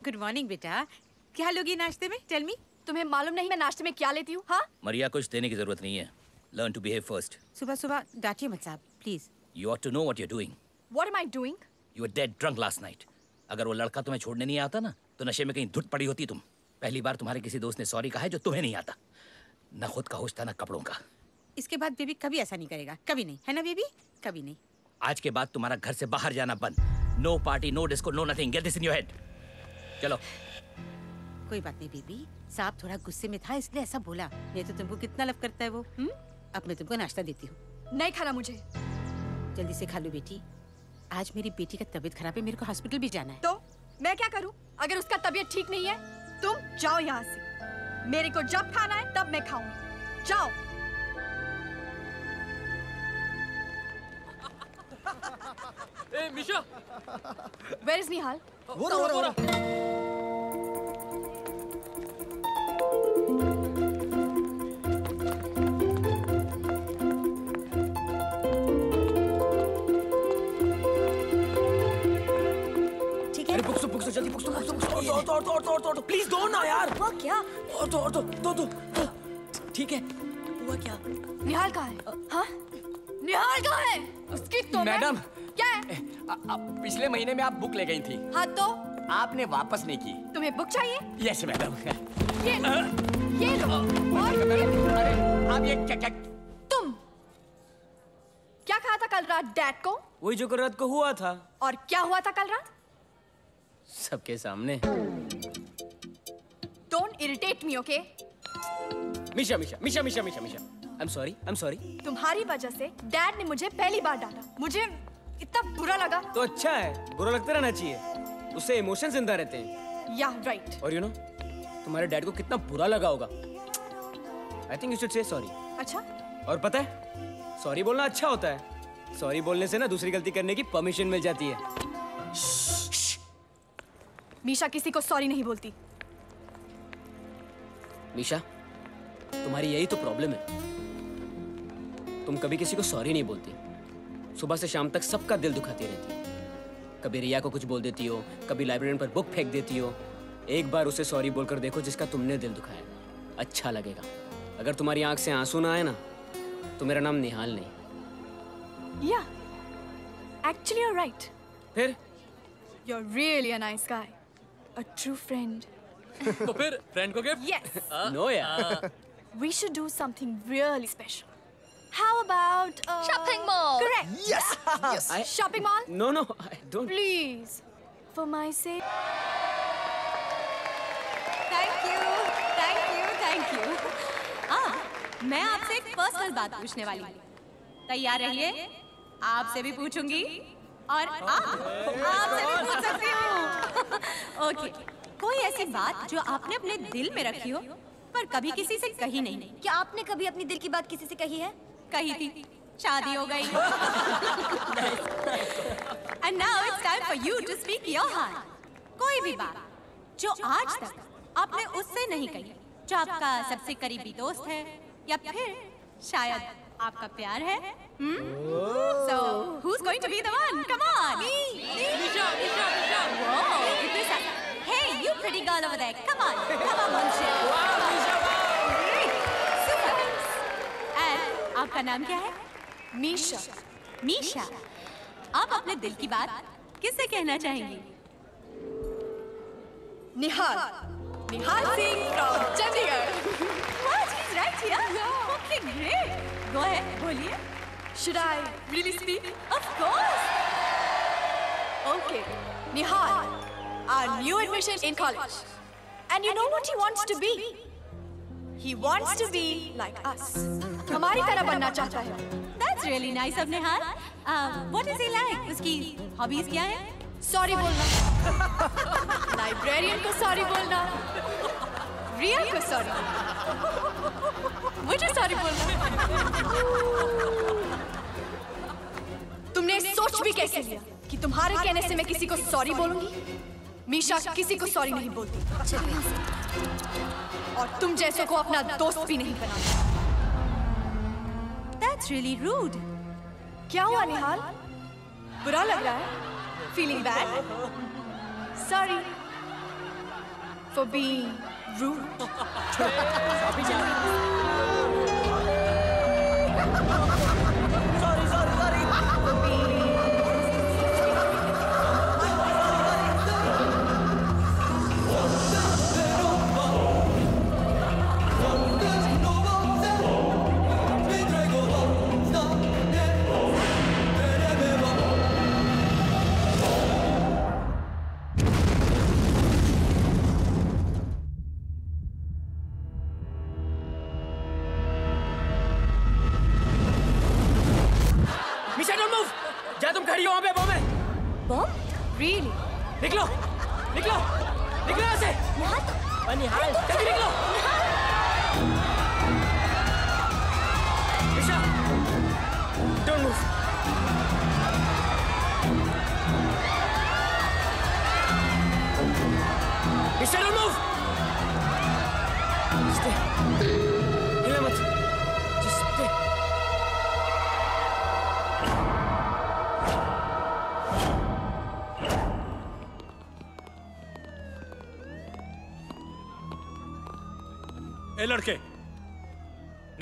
[SPEAKER 1] Good morning बेटा। क्या लोगी नाश्ते में? टेल मी
[SPEAKER 12] तुम्हें मालूम नहीं मैं नाश्ते में क्या लेती हूँ हाँ?
[SPEAKER 23] मरिया कुछ देने की ज़रूरत नहीं है। लर्न टू बिहेव फ़र्स्ट
[SPEAKER 1] सुबह सुबह डांटिए मत साहब please
[SPEAKER 23] you are to know what you doing
[SPEAKER 12] What am I doing?
[SPEAKER 23] You are dead drunk last night अगर वो लड़का तुम्हें छोड़ने नहीं आता ना तो नशे में कहीं धुत पड़ी होती तुम। पहली बार तुम्हारे किसी दोस्त ने सॉरी कहा है जो तुम्हें नहीं आता। न खुद का होश था न कपड़ों का।
[SPEAKER 1] इसके बाद बेबी कभी ऐसा नहीं करेगा। कभी नहीं। है ना बेबी? कभी नहीं।
[SPEAKER 23] आज के बाद तुम्हारा घर से बाहर जाना बंद। No party no disco no nothing get this in your head चलो।
[SPEAKER 1] कोई बात नहीं बेबी। साहब थोड़ा गुस्से में था इसलिए ऐसा बोला। नहीं तो तुमको कितना लव करता है वो हुँ? अब मैं तुमको नाश्ता देती हूँ।
[SPEAKER 12] नहीं खाना मुझे।
[SPEAKER 1] जल्दी से खा लो बेटी। आज मेरी बेटी का तबीयत खराब है मेरे को हॉस्पिटल भी जाना है।
[SPEAKER 12] तो मैं क्या करूँ? अगर उसका तबीयत ठीक नहीं है तुम जाओ यहाँ से। मेरे को जब खाना है तब मैं खाऊँगी। जाओ।
[SPEAKER 19] ए मिशा।
[SPEAKER 12] Where is Nihal?
[SPEAKER 2] वो रहा, वो रहा।
[SPEAKER 1] ठीक है।
[SPEAKER 3] बुक्स बुक्स जल्दी बुक्स बुक्स प्लीज़ दो ना यार।
[SPEAKER 12] हुआ क्या?
[SPEAKER 3] और दो और दो दो दो ठीक है।
[SPEAKER 12] हुआ क्या? निहाल कहाँ है? हाँ? निहाल कहाँ है? तो
[SPEAKER 9] मैडम।
[SPEAKER 12] क्या है?
[SPEAKER 9] अ- अ- पिछले महीने में आप बुक ले गई थी।
[SPEAKER 12] हाँ तो?
[SPEAKER 9] आपने वापस नहीं की।
[SPEAKER 12] तुम्हें बुक चाहिए?
[SPEAKER 9] Yes madam.
[SPEAKER 12] ये ये लो। और ये
[SPEAKER 9] आप ये क्या क्या
[SPEAKER 12] तुम? क्या कहा था कल रात डैड को?
[SPEAKER 3] वही जो कल रात को हुआ था।
[SPEAKER 12] और क्या हुआ था कल रात?
[SPEAKER 3] सबके सामने।
[SPEAKER 12] Don't irritate me okay
[SPEAKER 3] Misha Misha Misha Misha Misha Misha. I am sorry I am sorry
[SPEAKER 12] तुम्हारी वजह से डैड ने मुझे पहली बार डांटा। मुझे इतना बुरा लगा।
[SPEAKER 3] तो अच्छा है बुरा लगता रहना चाहिए। उससे इमोशन ज़िंदा रहते हैं।
[SPEAKER 12] या राइट
[SPEAKER 3] और यू नो तुम्हारे डैड को कितना बुरा लगा होगा। I think you should say sorry
[SPEAKER 12] अच्छा?
[SPEAKER 3] और पता है सॉरी बोलना अच्छा होता है। सॉरी बोलने से ना दूसरी गलती करने की परमिशन मिल जाती है।
[SPEAKER 12] मीशा किसी को सॉरी नहीं बोलती।
[SPEAKER 3] मीशा तुम्हारी यही तो प्रॉब्लम है। तुम कभी किसी को सॉरी नहीं बोलती। सुबह से शाम तक सबका दिल दुखाती रहती। कभी रिया को कुछ बोल देती हो कभी लाइब्रेरियन पर बुक फेंक देती हो। एक बार उसे सॉरी बोलकर देखो जिसका तुमने दिल दुखाया। अच्छा लगेगा। अगर तुम्हारी आँख से आँसू ना आए ना तो मेरा नाम निहाल नहीं।
[SPEAKER 12] या Actually, you're right.
[SPEAKER 3] फिर?
[SPEAKER 12] You're really a nice guy. A true friend.
[SPEAKER 19] तो फिर फ्रेंड को गिफ्ट
[SPEAKER 12] Yes.
[SPEAKER 3] नो यार
[SPEAKER 12] We should do something really special. How about uh,
[SPEAKER 21] Shopping mall.
[SPEAKER 12] Correct.
[SPEAKER 3] Yes, yes. I-
[SPEAKER 12] Shopping mall.
[SPEAKER 3] No no I don't
[SPEAKER 12] Please, for my sake.
[SPEAKER 24] Thank you thank you thank you हाँ मैं आपसे एक personal बात पूछने वाली हूँ। तैयार रहिए। आपसे भी पूछूँगी और आप आपसे भी पूछ सकती हूँ। ओके कोई ऐसी बात जो आपने अपने दिल में रखी हो पर कभी किसी से कही नहीं।
[SPEAKER 21] क्या आपने कभी अपनी दिल की बात किसी से कही है?
[SPEAKER 24] कही थी शादी हो गई and now it's time for you to speak your heart कोई भी बात जो आज तक आपने उससे नहीं कही जो आपका सबसे करीबी दोस्त है या फिर शायद आपका प्यार है so who is going to be the one come on me Nisha Nisha Nisha wow hey you pretty girl over there come on come on wow आपका नाम क्या है? मीशा। मीशा? आप अपने दिल की बात किससे कहना चाहेंगे? निहाल। निहाल सिंह बोलिए।
[SPEAKER 12] Should okay Nihal are new admission in college and you know what he wants to be he wants to be like us हमारी तरह बनना चाहता है।
[SPEAKER 24] That's really nice of Nihal. Uh, what is he like? उसकी hobbies क्या है?
[SPEAKER 12] Sorry बोलना। Librarian को सॉरी बोलना। रिया को सॉरी मुझे सॉरी बोलना। तुमने सोच भी कैसे लिया कि तुम्हारे कहने से मैं किसी को सॉरी बोलूँगी? मीशा किसी को सॉरी नहीं बोलती। और तुम जैसों को अपना दोस्त भी नहीं बनाती।
[SPEAKER 24] That's really rude.
[SPEAKER 12] क्या हुआ निहाल बुरा लग रहा है Feeling bad? Sorry for being rude.
[SPEAKER 11] Sorry,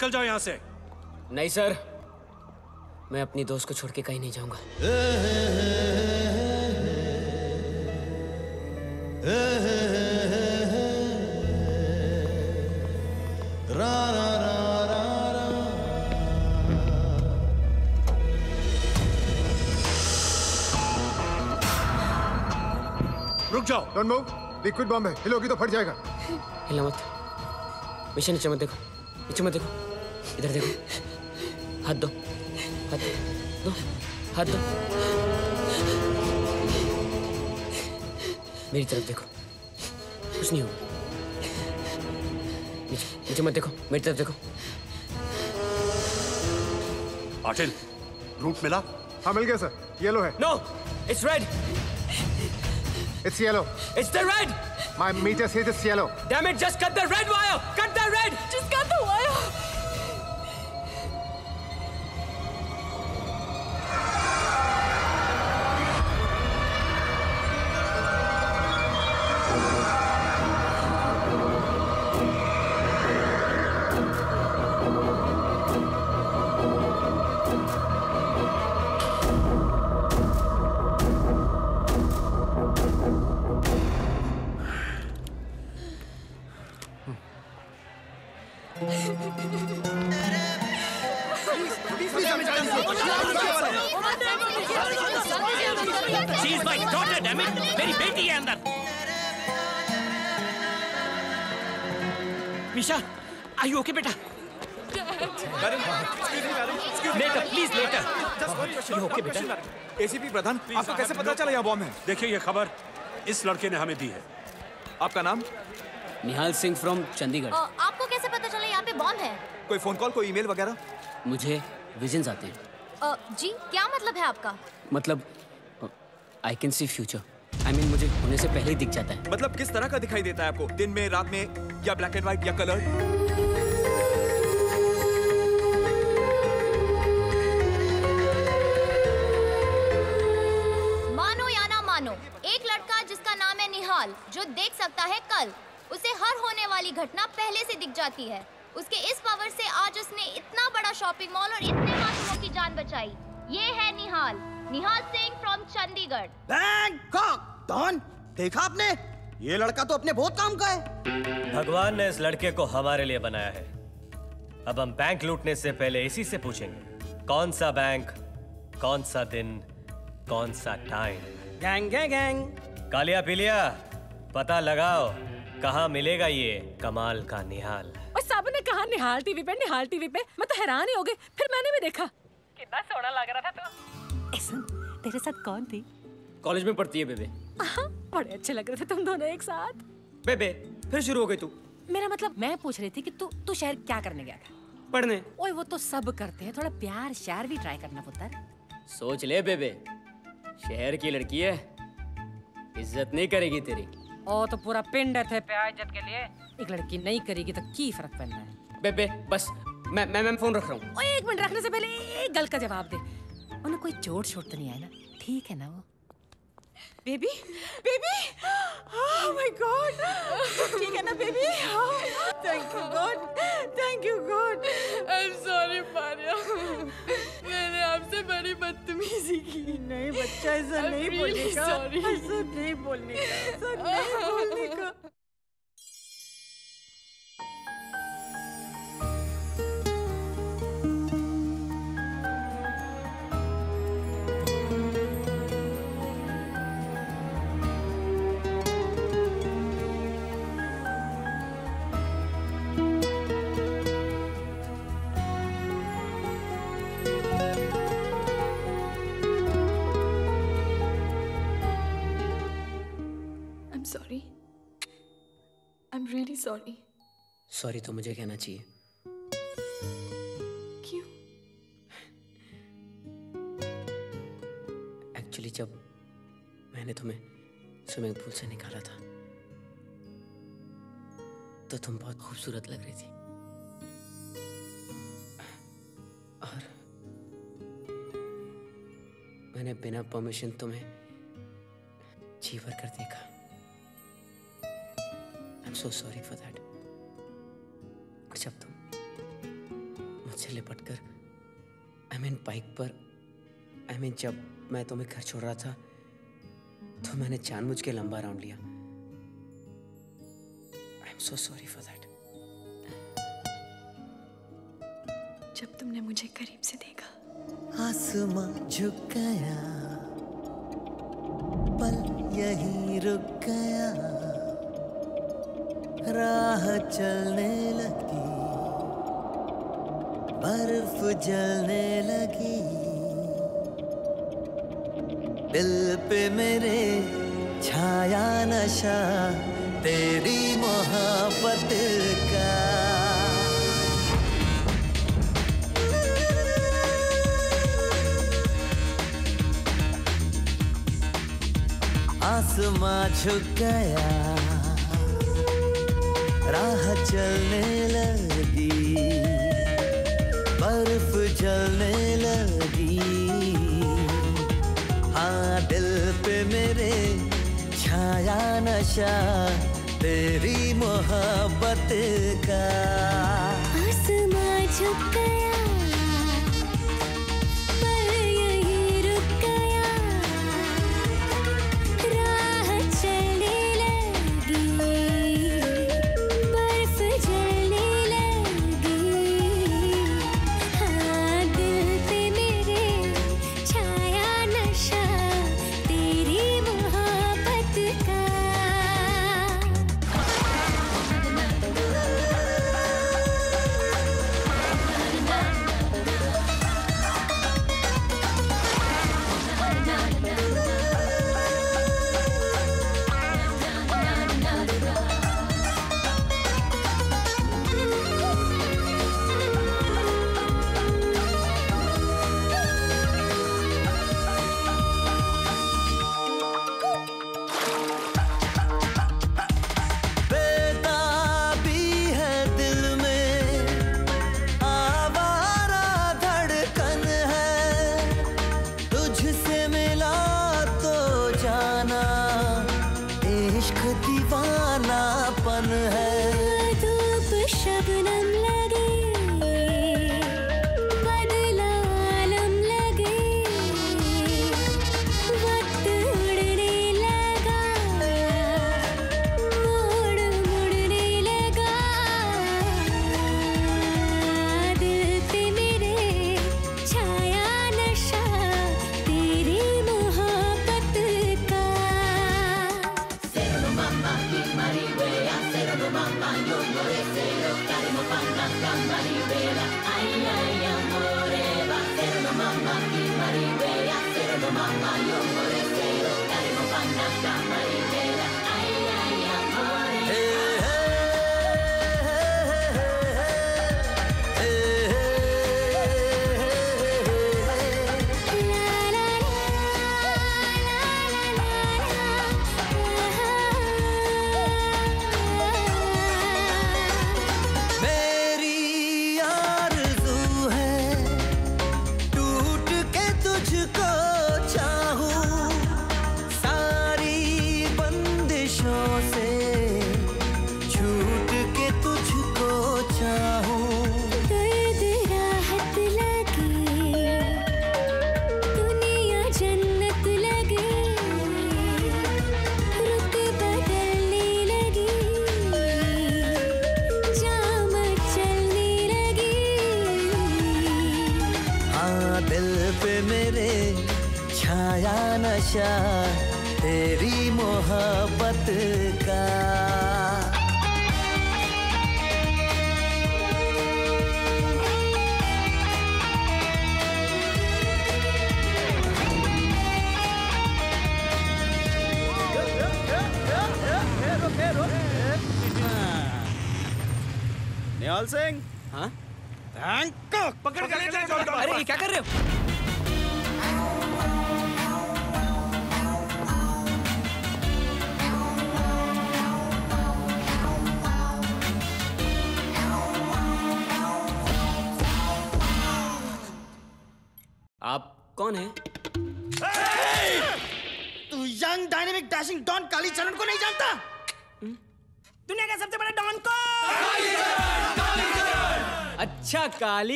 [SPEAKER 3] निकल
[SPEAKER 20] जाओ यहाँ से।
[SPEAKER 3] नहीं सर। मैं अपनी दोस्त को छोड़ के कहीं नहीं जाऊँगा।
[SPEAKER 20] रुक जाओ।
[SPEAKER 25] डोंट मूव लिक्विड बॉम्ब है। हिलोगी तो फट जाएगा।
[SPEAKER 3] हिलना मत। मिशा नीचे मत देखो। नीचे मत देखो। इधर देखो। हाथ दो। हाथ दो। हाथ दो। मेरी तरफ़ देखो। कुछ नहीं होगा। नीचे नीचे मत देखो। मेरी तरफ़ देखो।
[SPEAKER 20] पाटिल रूट मिला?
[SPEAKER 25] हाँ मिल गया सर। येलो है।
[SPEAKER 3] No it's red
[SPEAKER 25] it's yellow
[SPEAKER 3] it's the red
[SPEAKER 25] my meter says it's yellow
[SPEAKER 3] Damn it, just cut the red wire! Cut the red!
[SPEAKER 26] है
[SPEAKER 27] देखिए ये खबर इस लड़के ने हमें दी है।
[SPEAKER 28] आपका नाम?
[SPEAKER 3] निहाल सिंह फ्रॉम चंडीगढ़।
[SPEAKER 29] आपको कैसे पता चला यहाँ पे बॉम्ब है?
[SPEAKER 28] कोई फ़ोन कॉल कोई ईमेल वगैरह?
[SPEAKER 3] मुझे विजन्स आते हैं।
[SPEAKER 29] जी क्या मतलब है आपका?
[SPEAKER 3] मतलब I can see future I mean मुझे होने से पहले ही दिख जाता है।
[SPEAKER 28] मतलब किस तरह का दिखाई देता है आपको? दिन में रात में या ब्लैक एंड व्हाइट या कलर
[SPEAKER 29] जो देख सकता है कल उसे हर होने वाली घटना पहले से दिख जाती है। उसके इस पावर से आज उसने इतना बड़ा शॉपिंग मॉल और इतने मासूमों की जान बचाई। ये है Nihal. Nihal Singh from Chandigarh.
[SPEAKER 5] Bangkok don देखा आपने? ये लड़का तो अपने बहुत काम का है।
[SPEAKER 30] भगवान ने इस लड़के को हमारे लिए बनाया है। अब हम बैंक लूटने से पहले इसी से पूछेंगे। कौन सा बैंक कौन सा दिन कौन सा time
[SPEAKER 31] gang gang gang
[SPEAKER 30] Kaliya Piliya. पता लगाओ कहाँ मिलेगा ये कमाल का निहाल।
[SPEAKER 1] और सबने कहा निहाल टीवी पे निहाल टीवी पे। मैं तो हैरान ही हो गई फिर मैंने भी देखा। कितना सोना लग रहा था तू। तेरे साथ कौन थी?
[SPEAKER 3] कॉलेज में पढ़ती है बेबे।
[SPEAKER 1] बड़े अच्छे लग रहे थे तुम दोनों एक साथ।
[SPEAKER 31] बेबे फिर शुरू हो गई तू।
[SPEAKER 1] मेरा मतलब मैं पूछ रही थी कि तू तू शहर क्या करने गया था?
[SPEAKER 31] पढ़ने।
[SPEAKER 1] ओए वो तो सब करते हैं थोड़ा प्यार श्यार भी ट्राई करना पुत्र।
[SPEAKER 3] सोच ले बेबे शहर की लड़की है इज़्ज़त नहीं करेगी तेरी।
[SPEAKER 1] ओ तो पूरा पिंड थे पे इज़्ज़त के लिए। एक लड़की नहीं करेगी तो की फ़र्क पड़ना है?
[SPEAKER 3] बेबे बस मैं मैं मैं फ़ोन रख रहा हूँ।
[SPEAKER 1] ओए एक मिनट रखने से पहले एक गल का जवाब दे। उन्हें कोई चोट छोट तो नहीं आया ना? ठीक है ना वो?
[SPEAKER 24] Baby baby oh my god ठीक है ना baby thank you god thank you god I am sorry Maria मैंने आपसे बड़ी बदतमीजी की। नहीं बच्चा ऐसा नहीं बोलने का ऐसा नहीं बोलने का ऐसा नहीं बोलने का
[SPEAKER 12] Sorry.
[SPEAKER 3] सॉरी तो मुझे कहना चाहिए।
[SPEAKER 12] क्यों?
[SPEAKER 3] एक्चुअली जब मैंने तुम्हें स्विमिंग पूल से निकाला था तो तुम बहुत खूबसूरत लग रही थी। और मैंने बिना परमिशन तुम्हें जी भर कर देखा। I am so sorry for that और जब तुम मुझसे लिपट कर आई मीन बाइक पर आई मीन जब मैं तुम्हें घर छोड़ रहा था तो मैंने जानबूझ के लंबा राउंड लिया। I am so sorry for that
[SPEAKER 12] जब तुमने मुझे करीब से देखा।
[SPEAKER 11] आसमां झुक गया पल यही रुक गया। राह चलने लगी, बर्फ़ जलने लगी। दिल पे मेरे छाया नशा, तेरी मोहब्बत का। आसमां झुक गया राह चलने लगी, बर्फ़ जलने लगी। हाँ दिल पे मेरे छाया नशा, तेरी मोहब्बत का।
[SPEAKER 14] आसमां झुक गया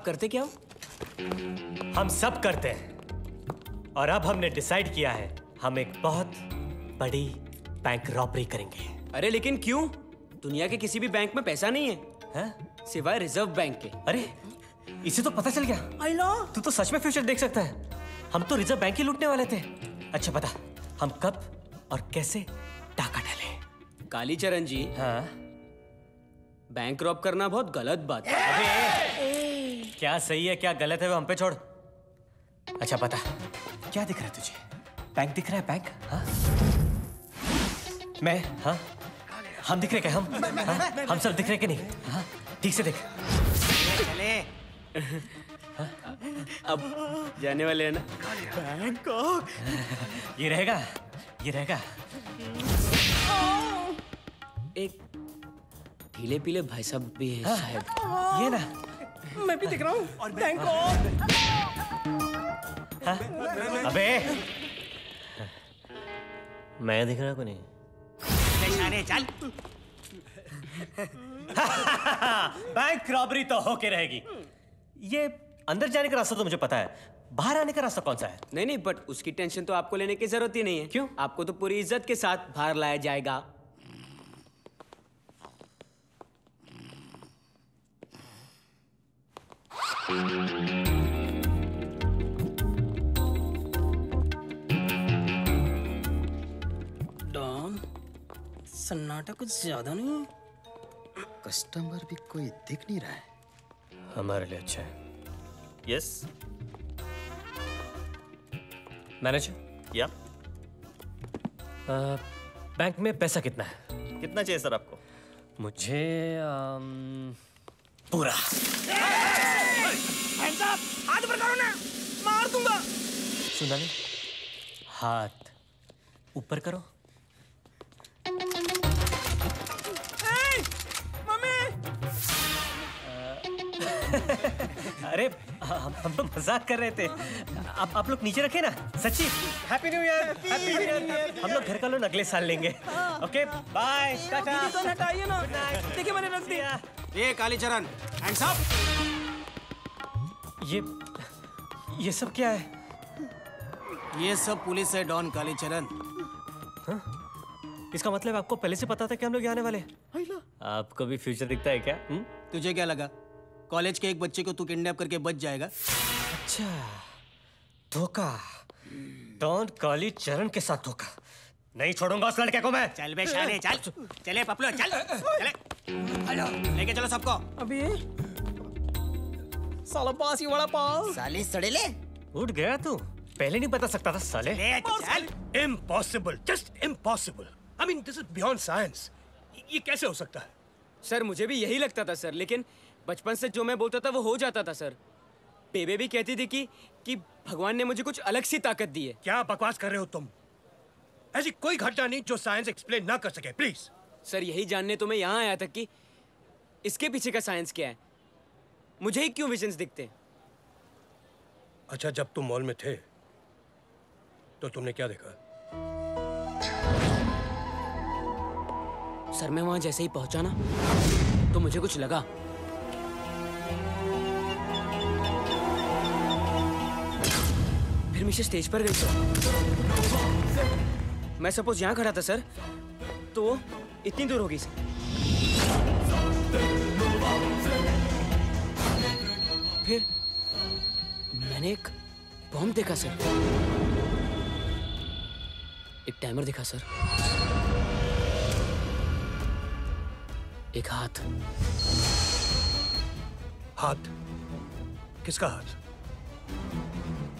[SPEAKER 3] अब करते क्या हो?
[SPEAKER 30] हम सब करते हैं। और अब हमने डिसाइड किया है हम एक बहुत बड़ी बैंक रॉबरी करेंगे।
[SPEAKER 3] अरे लेकिन क्यों? दुनिया के किसी भी बैंक में पैसा नहीं है,
[SPEAKER 30] है?
[SPEAKER 3] सिवाय रिज़र्व बैंक के।
[SPEAKER 30] अरे इसे तो पता चल गया।
[SPEAKER 10] आई लो
[SPEAKER 30] तू तो सच में फ्यूचर देख सकता है। हम तो रिज़र्व बैंक ही लूटने वाले थे। अच्छा पता हम कब और कैसे टाका डाले?
[SPEAKER 3] काली चरण जी
[SPEAKER 30] हाँ।
[SPEAKER 3] बैंक रॉब करना बहुत गलत बात है।
[SPEAKER 30] क्या सही है क्या गलत है वो हम पे छोड़। अच्छा पता क्या दिख रहा है तुझे? बैंक दिख रहा है बैंक हाँ। मैं? हाँ। हम दिख रहे क्या हम? हाँ? हम सब दिख रहे कि नहीं? हाँ। ठीक से देख।
[SPEAKER 3] चले। अब जाने वाले हैं ना?
[SPEAKER 30] बैंकॉक ये रहेगा ये रहेगा।
[SPEAKER 3] एक ढीले पीले भाई साहब भी है
[SPEAKER 30] हाँ,
[SPEAKER 3] शायद।
[SPEAKER 30] ये ना।
[SPEAKER 10] मैं भी दिख रहा हूँ। और बैंकॉक
[SPEAKER 30] हाँ? अबे। मैं दिख रहा को नहीं?
[SPEAKER 10] चल।
[SPEAKER 30] बैंक रॉबरी तो होके रहेगी। ये अंदर जाने का रास्ता तो मुझे पता है। बाहर आने का रास्ता कौन सा है?
[SPEAKER 3] नहीं नहीं बट उसकी टेंशन तो आपको लेने की ज़रूरत ही नहीं है। क्यों? आपको तो पूरी इज़्ज़त के साथ बाहर लाया जाएगा।
[SPEAKER 10] डॉन सन्नाटा कुछ ज़्यादा नहीं
[SPEAKER 2] कस्टमर भी कोई दिख नहीं रहा है।
[SPEAKER 30] हमारे लिए अच्छा है। यस मैनेजर
[SPEAKER 32] या
[SPEAKER 30] बैंक में पैसा कितना है?
[SPEAKER 32] कितना चाहिए सर आपको?
[SPEAKER 30] मुझे अम, पूरा।
[SPEAKER 10] हाथ ऊपर करो ना। मार दूँगा।
[SPEAKER 30] सुना हाथ ऊपर करो।
[SPEAKER 10] मम्मी!
[SPEAKER 30] अरे हम हम तो मज़ाक कर रहे थे। आप आप लोग नीचे रखे ना। सच्ची। Happy new year happy new year हम लोग घर का लोन अगले साल लेंगे। Okay bye tata.
[SPEAKER 16] तो देखिए मैंने रख दिया।
[SPEAKER 3] ये कालीचरण हैंड्स अप
[SPEAKER 30] ये ये सब क्या है?
[SPEAKER 3] ये सब पुलिस है डॉन कालीचरण।
[SPEAKER 30] इसका मतलब आपको पहले से पता था कि हम लोग आने वाले आपको भी फ्यूचर दिखता है क्या? हुँ?
[SPEAKER 3] तुझे क्या लगा? कॉलेज के एक बच्चे को तू किडनैप करके बच जाएगा?
[SPEAKER 30] अच्छा धोखा। डॉन कालीचरण के साथ धोखा। नहीं छोड़ूँगा उस लड़के को मैं।
[SPEAKER 3] चल बे शाने चल। चले पपलो चल। चले। हेलो लेके चलो सबको।
[SPEAKER 16] अभी? साला पास ही बड़ा पास।
[SPEAKER 2] साले सड़ेले
[SPEAKER 30] उठ गया तू। पहले नहीं बता सकता था साले।
[SPEAKER 3] चल।
[SPEAKER 20] Impossible just impossible I mean this is beyond science ये कैसे हो सकता है?
[SPEAKER 3] सर मुझे भी यही लगता था सर लेकिन बचपन से जो मैं बोलता था वो हो जाता था सर। बेबे भी कहती थी कि कि भगवान ने मुझे कुछ अलग सी ताकत दी है।
[SPEAKER 20] क्या बकवास कर रहे हो तुम? ऐसी कोई घटना नहीं जो साइंस एक्सप्लेन ना कर सके प्लीज़
[SPEAKER 3] सर यही जानने तो मैं यहाँ आया था कि इसके पीछे का साइंस क्या है? मुझे ही क्यों विजन्स दिखते हैं?
[SPEAKER 20] अच्छा जब तुम मॉल में थे तो तुमने क्या देखा?
[SPEAKER 3] सर मैं वहाँ जैसे ही पहुँचा ना तो मुझे कुछ लगा। फिर मिशे स्टेज पर गई मैं सपोज़ यहाँ खड़ा था सर तो इतनी दूर होगी सर फिर मैंने एक बॉम्ब देखा सर एक टाइमर देखा सर एक हाथ।
[SPEAKER 20] हाथ? किसका हाथ?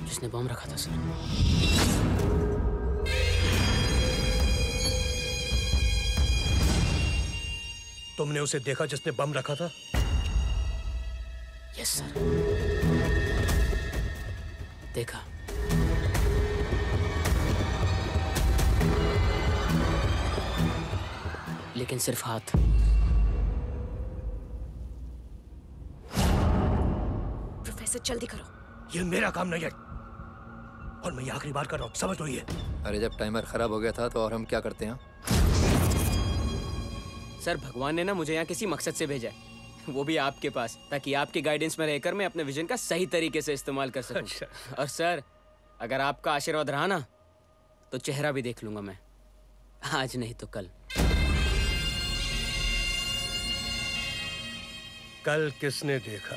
[SPEAKER 3] जिसने बॉम्ब रखा था सर
[SPEAKER 20] तुमने उसे देखा जिसने बम रखा था?
[SPEAKER 3] यस सर देखा। लेकिन सिर्फ़ हाथ।
[SPEAKER 12] प्रोफेसर जल्दी करो।
[SPEAKER 20] ये मेरा काम नहीं है। और मैं ये आखिरी बार कर रहा हूँ समझ लो ये
[SPEAKER 32] अरे जब टाइमर खराब हो गया था तो और हम क्या करते हैं?
[SPEAKER 3] सर भगवान ने ना मुझे यहाँ किसी मकसद से भेजा है। वो भी आपके पास ताकि आपके गाइडेंस में रहकर मैं अपने विजन का सही तरीके से इस्तेमाल कर सकूँ। अच्छा। और सर अगर आपका आशीर्वाद रहा ना तो चेहरा भी देख लूँगा मैं। आज नहीं तो कल।
[SPEAKER 20] कल किसने देखा?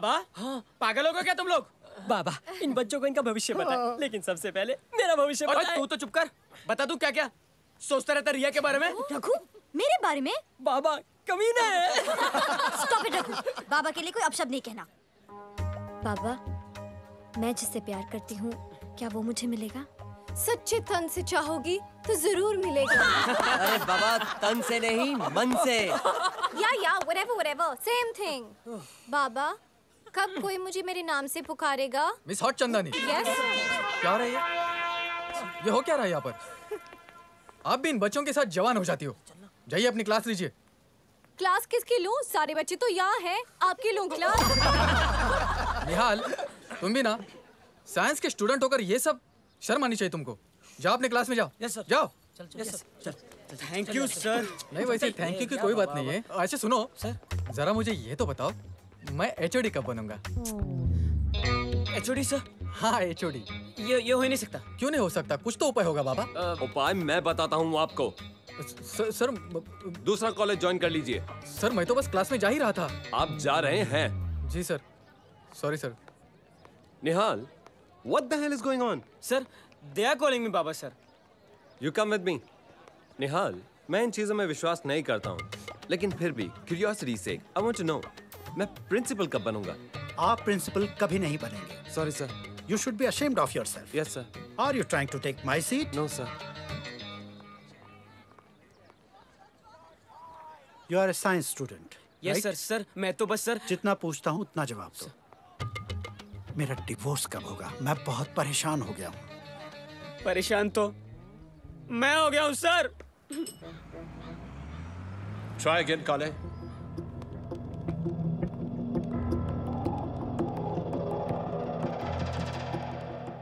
[SPEAKER 3] बाबा? हाँ। पागल हो गए क्या तुम लोग?
[SPEAKER 16] बाबा इन बच्चों को इनका भविष्य पता है। लेकिन सबसे पहले मेरा भविष्य है
[SPEAKER 3] तू तो चुप कर। बता तू क्या क्या सोचता रहता रिया के बारे में।
[SPEAKER 8] रघु मेरे बारे में?
[SPEAKER 16] बाबा कमीने
[SPEAKER 8] स्टॉप इट रघु। बाबा के लिए कोई अपशब्द नहीं कहना। बाबा मैं जिससे प्यार करती हूँ क्या वो मुझे मिलेगा?
[SPEAKER 12] सच्चे तन से चाहोगी तो ज़रूर मिलेगा।
[SPEAKER 33] अरे बाबा तन से नहीं मन से।
[SPEAKER 12] या या whatever whatever same thing बाबा कब कोई मुझे मेरे नाम से पुकारेगा?
[SPEAKER 32] मिस हॉट चंदानी
[SPEAKER 12] यस
[SPEAKER 32] क्या हो रहा है ये? ये हो क्या रहा है यहाँ पर? आप भी इन बच्चों के साथ जवान हो जाती हो। जाइए अपनी क्लास लीजिए।
[SPEAKER 12] क्लास किसकी लूँ? सारे बच्चे तो यहाँ हैं। आपकी लूँ क्लास?
[SPEAKER 32] निहाल तुम भी ना साइंस के स्टूडेंट होकर ये सब शर्म आनी चाहिए तुमको। जाओ अपने क्लास में जाओ।
[SPEAKER 16] यस सर
[SPEAKER 32] जाओ।
[SPEAKER 16] Yes sir
[SPEAKER 3] thank you sir
[SPEAKER 32] नहीं वैसे थैंक यू की कोई बात नहीं है। ऐसे सुनो सर जरा मुझे ये तो बताओ मैं एचओडी कब बनूँगा?
[SPEAKER 3] एचओडी सर
[SPEAKER 32] हाँ एचओडी
[SPEAKER 3] ये ये हो ही नहीं सकता।
[SPEAKER 32] क्यों नहीं हो सकता? कुछ तो उपाय होगा बाबा।
[SPEAKER 28] उपाय मैं बताता हूँ आपको।
[SPEAKER 32] सर, सर
[SPEAKER 28] दूसरा कॉलेज ज्वाइन कर लीजिए।
[SPEAKER 32] सर मैं तो बस क्लास में जा ही रहा था।
[SPEAKER 28] आप जा रहे हैं।
[SPEAKER 32] जी sir sorry sir
[SPEAKER 28] Nihal what the hell is going on
[SPEAKER 3] sir they are calling me Baba sir
[SPEAKER 28] you come with me Nihal मैं इन चीज़ों में विश्वास नहीं करता हूँ। लेकिन फिर भी क्यूरियोसिटी से आई वांट टू नो मैं प्रिंसिपल कब बनूँगा?
[SPEAKER 34] आप प्रिंसिपल कभी नहीं बनेंगे।
[SPEAKER 28] Sorry sir
[SPEAKER 34] you should be ashamed of yourself.
[SPEAKER 28] Yes sir
[SPEAKER 34] are you trying to take my seat
[SPEAKER 28] no sir
[SPEAKER 34] You are a science student. Yes
[SPEAKER 3] sir sir मैं तो बस सर
[SPEAKER 34] जितना पूछता हूँ उतना जवाब दो। मेरा डिवोर्स कब होगा? मैं बहुत परेशान हो गया हूँ।
[SPEAKER 3] परेशान तो मैं हो गया हूँ sir
[SPEAKER 27] Try again, Kale.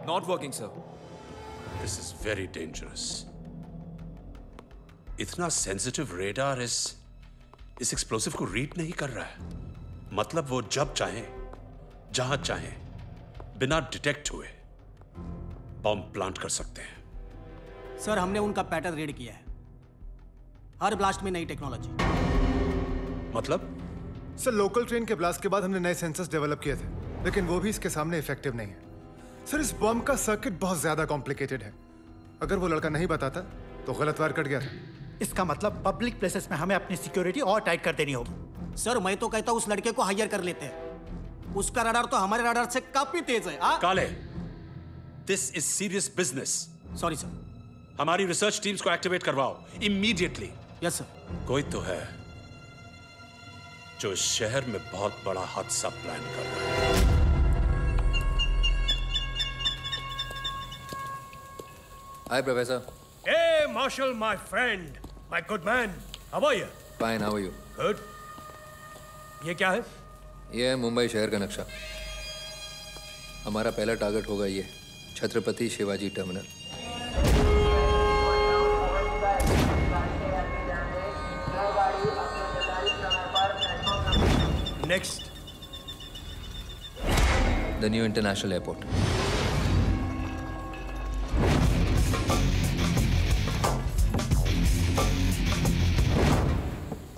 [SPEAKER 35] Not working, sir.
[SPEAKER 27] This is very dangerous. इतना सेंसिटिव रेडार इस इस एक्सप्लोसिव को रीड नहीं कर रहा है। मतलब वो जब चाहे जहाँ चाहे बिना डिटेक्ट हुए बॉम्ब प्लांट कर सकते हैं।
[SPEAKER 2] सर हमने उनका पैटर्न रीड किया है। हर ब्लास्ट में नई टेक्नोलॉजी
[SPEAKER 27] मतलब?
[SPEAKER 36] सर लोकल ट्रेन के ब्लास्ट के बाद हमने नए सेंसर्स डेवलप किए थे लेकिन वो भी इसके सामने इफ़ेक्टिव नहीं है। सर इस बम का सर्किट बहुत ज़्यादा कॉम्प्लिकेटेड है। अगर वो लड़का नहीं बताता तो गलत वार कट गया था।
[SPEAKER 34] इसका मतलब पब्लिक प्लेसेस में हमें अपनी सिक्योरिटी और टाइट कर देनी होगी।
[SPEAKER 2] सर मैं तो कहता हूँ उस लड़के को हायर कर लेते हैं। उसका रडार तो हमारे रडार से काफ़ी तेज है आ?
[SPEAKER 27] Kale this is serious business
[SPEAKER 2] sorry sir
[SPEAKER 27] हमारी रिसर्च टीम्स को एक्टिवेट करवाओ इमीडिएटली
[SPEAKER 2] यस सर
[SPEAKER 27] कोई तो है जो शहर में बहुत बड़ा हादसा प्लान कर रहा है।
[SPEAKER 37] Hi, Professor.
[SPEAKER 20] Hey, Marshall, my friend, my good man. How are you?
[SPEAKER 37] Fine, how are you?
[SPEAKER 20] Good. ये क्या है
[SPEAKER 37] ये है मुंबई शहर का नक्शा हमारा पहला टारगेट होगा ये Chhatrapati Shivaji terminal
[SPEAKER 20] next
[SPEAKER 37] the new international airport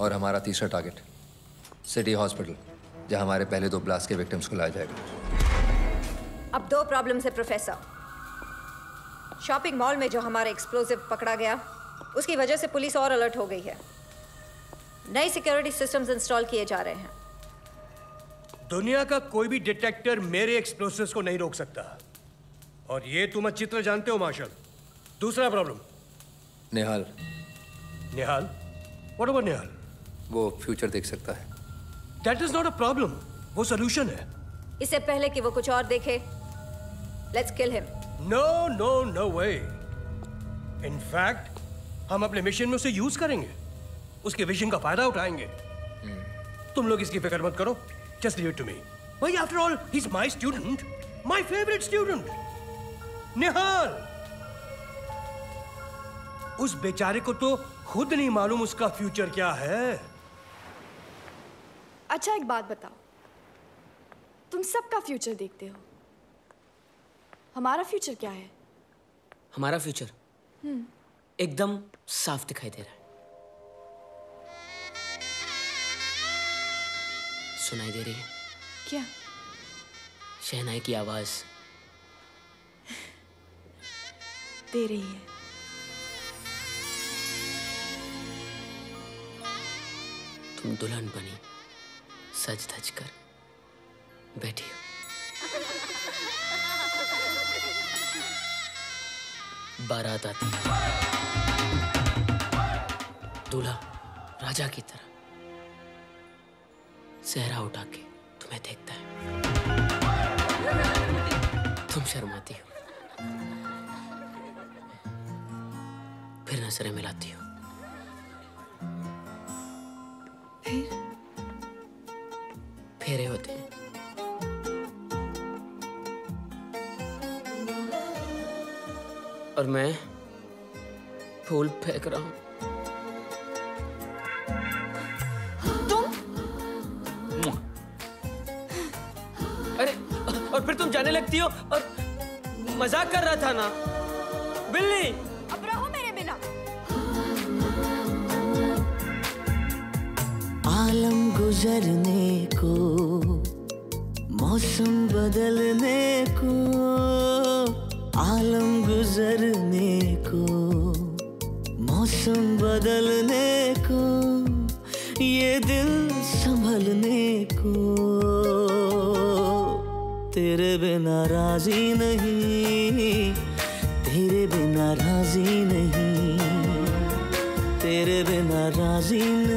[SPEAKER 37] और हमारा तीसरा टारगेट सिटी हॉस्पिटल जहाँ हमारे पहले दो ब्लास्ट के विक्टिम्स को लाया जाएगा।
[SPEAKER 8] अब दो प्रॉब्लम्स है प्रोफेसर शॉपिंग मॉल में जो हमारा एक्सप्लोसिव पकड़ा गया उसकी वजह से पुलिस और अलर्ट हो गई है। नए सिक्योरिटी सिस्टम्स इंस्टॉल किए जा रहे हैं।
[SPEAKER 20] दुनिया का कोई भी डिटेक्टर मेरे एक्सप्लोसिव्स को नहीं रोक सकता। और ये तुम अच्छी तरह जानते हो मार्शल। दूसरा problem
[SPEAKER 37] Nihal.
[SPEAKER 20] Nihal? What about Nihal?
[SPEAKER 37] वो फ्यूचर देख सकता है।
[SPEAKER 20] That is not a problem वो सोल्यूशन है।
[SPEAKER 8] इससे पहले कि वो कुछ और देखे let's kill him
[SPEAKER 20] no no no way in fact हम अपने मिशन में उसे यूज़ करेंगे। उसके विजन का फ़ायदा उठाएँगे। Hmm. तुम लोग इसकी फ़िक्र मत करो। Just leave it to me भाई after all he is my student my favourite student Nihal उस बेचारे को तो खुद नहीं मालूम उसका फ्यूचर क्या है।
[SPEAKER 12] अच्छा एक बात बताओ। तुम सबका फ्यूचर देखते हो। हमारा फ्यूचर क्या है?
[SPEAKER 3] हमारा फ्यूचर
[SPEAKER 12] हम्म।
[SPEAKER 3] एकदम साफ़ दिखाई दे रहा है। सुनाई दे रही है।
[SPEAKER 12] क्या?
[SPEAKER 3] शहनाई की आवाज़।
[SPEAKER 12] दे रही है।
[SPEAKER 3] तुम दुल्हन बनी। सज धज कर। बैठी बारात आती दूल्हा राजा की तरह। सहरा उठा के तुम्हें देखता है। तुम शर्माती हो। फिर नज़रें मिलाती हो। फेरे? होते हैं। और मैं फूल फेंक रहा हूँ। तुम? अरे, और फिर तुम जाने लगती हो और मज़ाक कर रहा था ना? बिल्ली!
[SPEAKER 11] आलम गुजरने को, मौसम बदलने को, आलम गुजरने को, मौसम बदलने को, ये दिल संभलने को। तेरे बिना राज़ी नहीं, तेरे बिना राज़ी नहीं, तेरे बिना राज़ी नहीं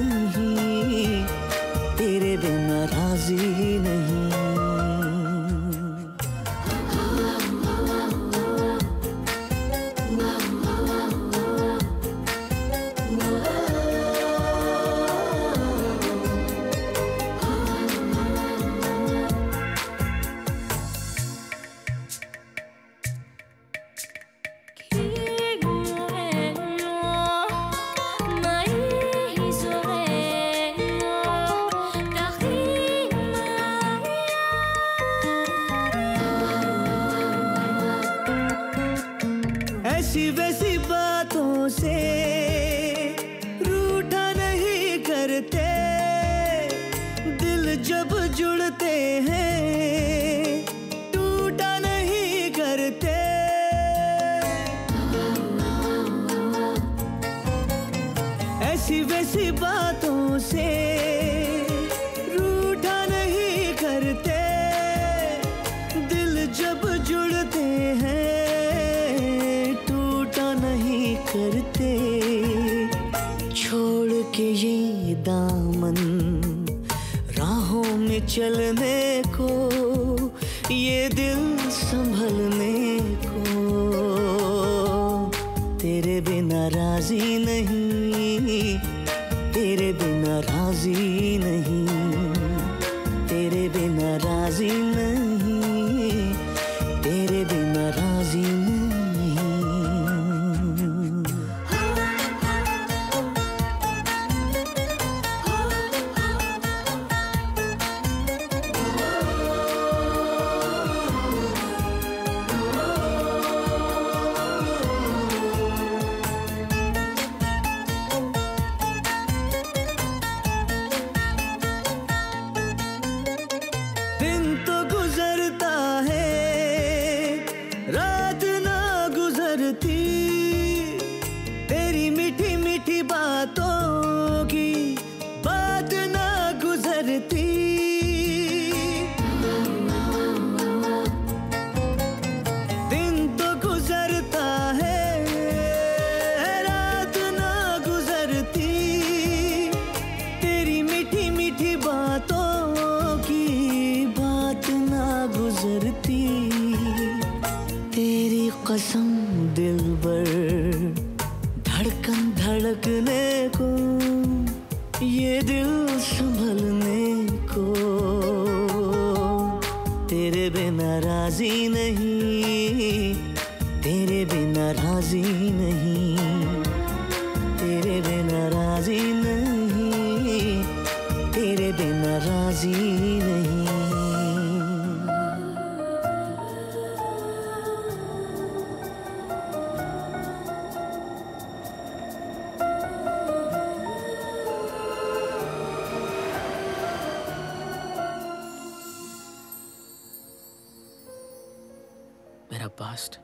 [SPEAKER 3] पास्ट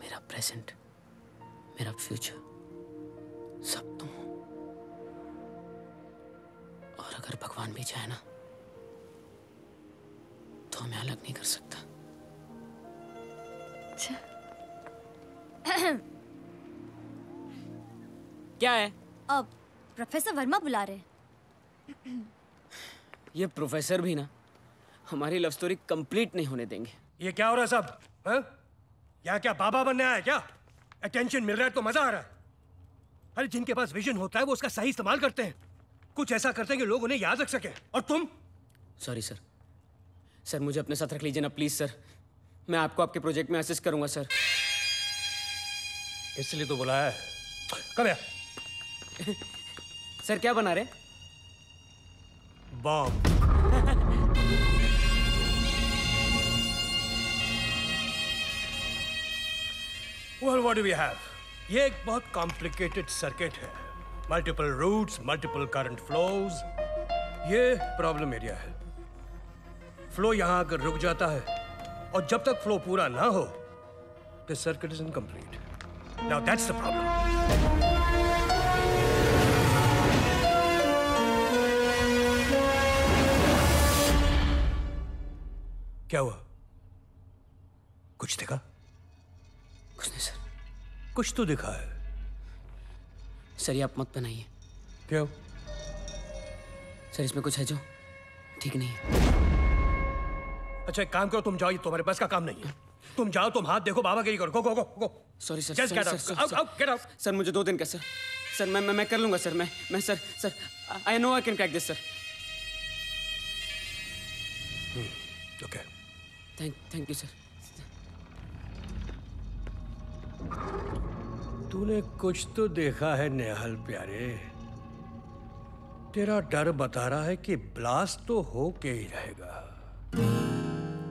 [SPEAKER 3] मेरा प्रेजेंट मेरा फ्यूचर सब तुम हो। और अगर भगवान भी चाहे ना तो हमें अलग नहीं कर सकता। क्या है?
[SPEAKER 29] अब प्रोफेसर वर्मा बुला रहे हैं।
[SPEAKER 3] ये प्रोफेसर भी ना हमारी लव स्टोरी कंप्लीट नहीं होने देंगे।
[SPEAKER 20] ये क्या हो रहा है सब हाँ? यहाँ क्या बाबा बनने आया क्या? अटेंशन मिल रहा है तो मज़ा आ रहा है। अरे जिनके पास विजन होता है वो उसका सही इस्तेमाल करते हैं। कुछ ऐसा करते हैं कि लोग उन्हें याद रख सके। और तुम?
[SPEAKER 3] सॉरी सर सर मुझे अपने साथ रख लीजिए ना प्लीज़ सर मैं आपको आपके प्रोजेक्ट में असिस्ट करूँगा सर
[SPEAKER 20] इसलिए तो बुलाया है। कब यार
[SPEAKER 3] सर क्या बना रहे
[SPEAKER 20] bomb Well, what do we have? ये एक बहुत कॉम्प्लिकेटेड सर्किट है। Multiple routes multiple current flows ये प्रॉब्लम एरिया है। फ्लो यहाँ आकर रुक जाता है और जब तक फ्लो पूरा ना हो the circuit is incomplete now that's the problem क्या हुआ? कुछ देखा?
[SPEAKER 3] कुछ नहीं सर
[SPEAKER 20] कुछ तो दिखा है।
[SPEAKER 3] सर ये आप मत बनाइए।
[SPEAKER 20] क्यों?
[SPEAKER 3] सर इसमें कुछ है जो ठीक नहीं है।
[SPEAKER 20] अच्छा एक काम करो तुम जाओ ये तुम्हारे बस का काम नहीं है। तुम जाओ तुम हाथ देखो बाबा गिरी करो।
[SPEAKER 3] Go go
[SPEAKER 20] go
[SPEAKER 3] go.
[SPEAKER 20] Sorry
[SPEAKER 3] sir
[SPEAKER 20] Out,
[SPEAKER 3] sir,
[SPEAKER 20] out, get out.
[SPEAKER 3] Sir मुझे दो दिन का सर सर मैं मैं मैं कर लूँगा सर मैं मैं sir sir I know I can crack this sir
[SPEAKER 20] okay
[SPEAKER 3] thank thank you sir
[SPEAKER 20] तूने कुछ तो देखा है नेहल प्यारे। तेरा डर बता रहा है कि ब्लास्ट तो हो के ही रहेगा।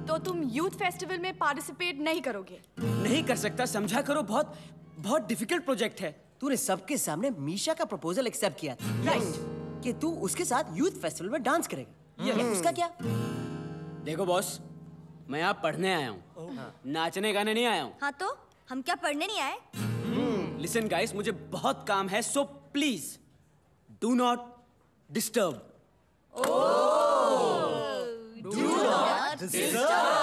[SPEAKER 12] तो तुम यूथ फेस्टिवल में पार्टिसिपेट नहीं करोगे?
[SPEAKER 3] नहीं कर सकता समझा करो बहुत बहुत डिफ़िकल्ट प्रोजेक्ट है।
[SPEAKER 33] तूने सबके सामने मीशा का प्रपोजल एक्सेप्ट किया। था राइट कि तू उसके साथ यूथ फेस्टिवल में डांस करेगा।
[SPEAKER 3] Yes.
[SPEAKER 33] उसका क्या?
[SPEAKER 3] देखो बॉस मैं यहाँ पढ़ने आया हूँ। नाचने गाने नहीं आया हूँ।
[SPEAKER 29] हाँ तो? हम क्या पढ़ने नहीं आए?
[SPEAKER 3] लिसन गाइस मुझे बहुत काम है so please do not disturb do not route